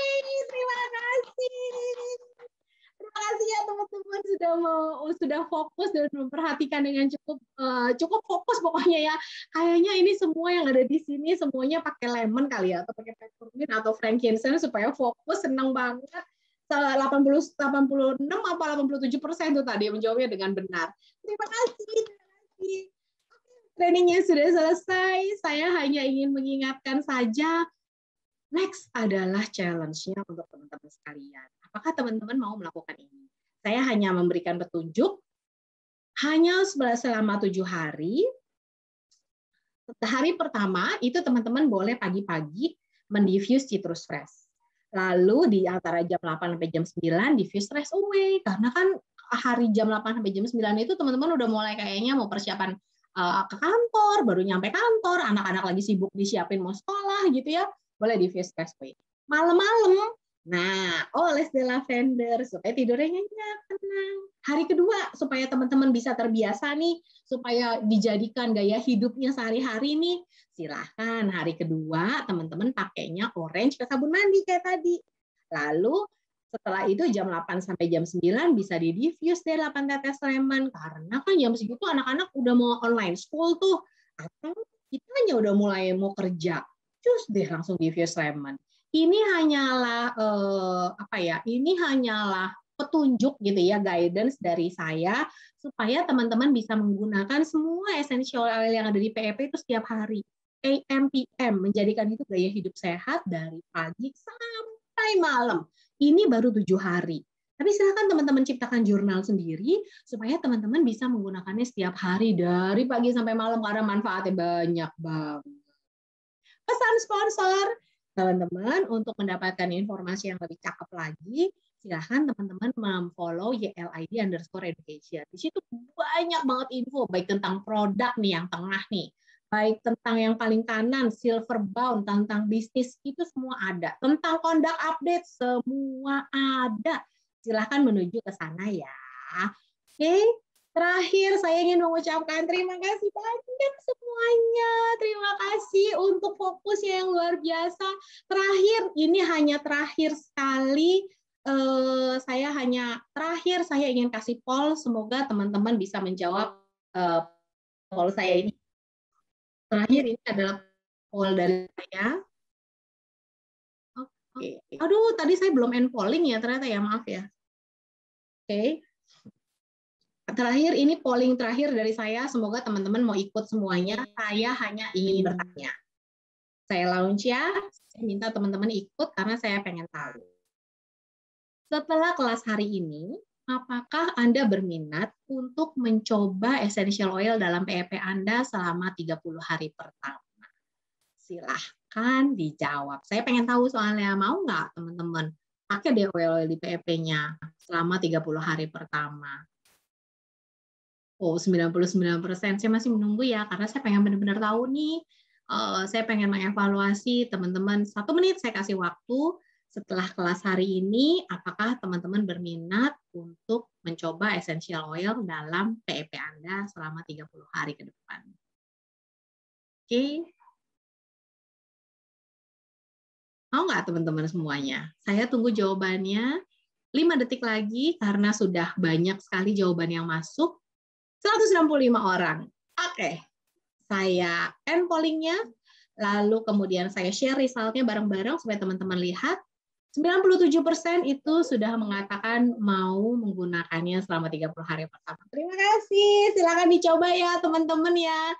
Speaker 1: Terima kasih kasih ya teman-teman sudah mau sudah fokus dan memperhatikan dengan cukup uh, cukup fokus pokoknya ya. Kayaknya ini semua yang ada di sini semuanya pakai lemon kali ya atau pakai peppermint atau frankincense supaya fokus senang banget. 80 86 apa 87 persen itu tadi menjawabnya dengan benar. Terima kasih. Trainingnya sudah selesai. Saya hanya ingin mengingatkan saja Next adalah challenge-nya untuk teman-teman sekalian. Apakah teman-teman mau melakukan ini? Saya hanya memberikan petunjuk, hanya selama tujuh hari. Hari pertama itu teman-teman boleh pagi-pagi mendiffuse citrus fresh. Lalu di antara jam 8 sampai jam 9 diffuse stress away. Karena kan hari jam 8 sampai jam 9 itu teman-teman udah mulai kayaknya mau persiapan uh, ke kantor, baru nyampe kantor, anak-anak lagi sibuk disiapin mau sekolah gitu ya boleh di Fuse Expressway. Malam-malam, nah oles de lavender supaya tidurnya nyenyak, tenang. Hari kedua supaya teman-teman bisa terbiasa nih, supaya dijadikan gaya hidupnya sehari-hari nih, silahkan hari kedua teman-teman pakainya orange ke sabun mandi kayak tadi. Lalu setelah itu jam 8 sampai jam 9 bisa di diffuse deh 8 tetes lemon karena kan jam segitu anak-anak udah mau online school tuh atau kita hanya udah mulai mau kerja cus deh langsung you lemon. Ini hanyalah eh, apa ya? Ini hanyalah petunjuk gitu ya, guidance dari saya supaya teman-teman bisa menggunakan semua essential oil yang ada di PEP itu setiap hari. AM PM menjadikan itu gaya hidup sehat dari pagi sampai malam. Ini baru tujuh hari. Tapi silakan teman-teman ciptakan jurnal sendiri supaya teman-teman bisa menggunakannya setiap hari dari pagi sampai malam karena manfaatnya banyak banget pesan sponsor. Teman-teman, untuk mendapatkan informasi yang lebih cakep lagi, silahkan teman-teman memfollow YLID underscore education. Di situ banyak banget info, baik tentang produk nih yang tengah nih, baik tentang yang paling kanan, silver bound, tentang bisnis, itu semua ada. Tentang conduct update, semua ada. Silahkan menuju ke sana ya. Oke, Terakhir, saya ingin mengucapkan terima kasih banyak semuanya. Terima kasih untuk fokusnya yang luar biasa. Terakhir, ini hanya terakhir sekali. uh, saya hanya terakhir saya ingin kasih poll, semoga teman-teman bisa menjawab uh, poll saya ini. Terakhir ini adalah poll dari saya. Oke. Okay. Aduh, tadi saya belum end polling ya ternyata ya, maaf ya. Oke. Okay. Terakhir ini polling terakhir dari saya, semoga teman-teman mau ikut semuanya. Saya hanya ingin bertanya. Saya launch ya, saya minta teman-teman ikut karena saya pengen tahu. Setelah kelas hari ini, apakah Anda berminat untuk mencoba essential oil dalam PEP Anda selama 30 hari pertama? Silahkan dijawab. Saya pengen tahu soalnya, mau nggak teman-teman pakai deh oil di PEP-nya selama 30 hari pertama? Oh, 99%. Saya masih menunggu ya, karena saya pengen benar-benar tahu nih. Uh, saya pengen mengevaluasi teman-teman. Satu menit saya kasih waktu setelah kelas hari ini, apakah teman-teman berminat untuk mencoba essential oil dalam PEP Anda selama 30 hari ke depan? Oke. Okay. Mau nggak teman-teman semuanya? Saya tunggu jawabannya. 5 detik lagi karena sudah banyak sekali jawaban yang masuk. 165 orang. Oke, okay. saya end pollingnya, lalu kemudian saya share resultnya bareng-bareng supaya teman-teman lihat. 97% itu sudah mengatakan mau menggunakannya selama 30 hari pertama. Terima kasih, silakan dicoba ya teman-teman ya.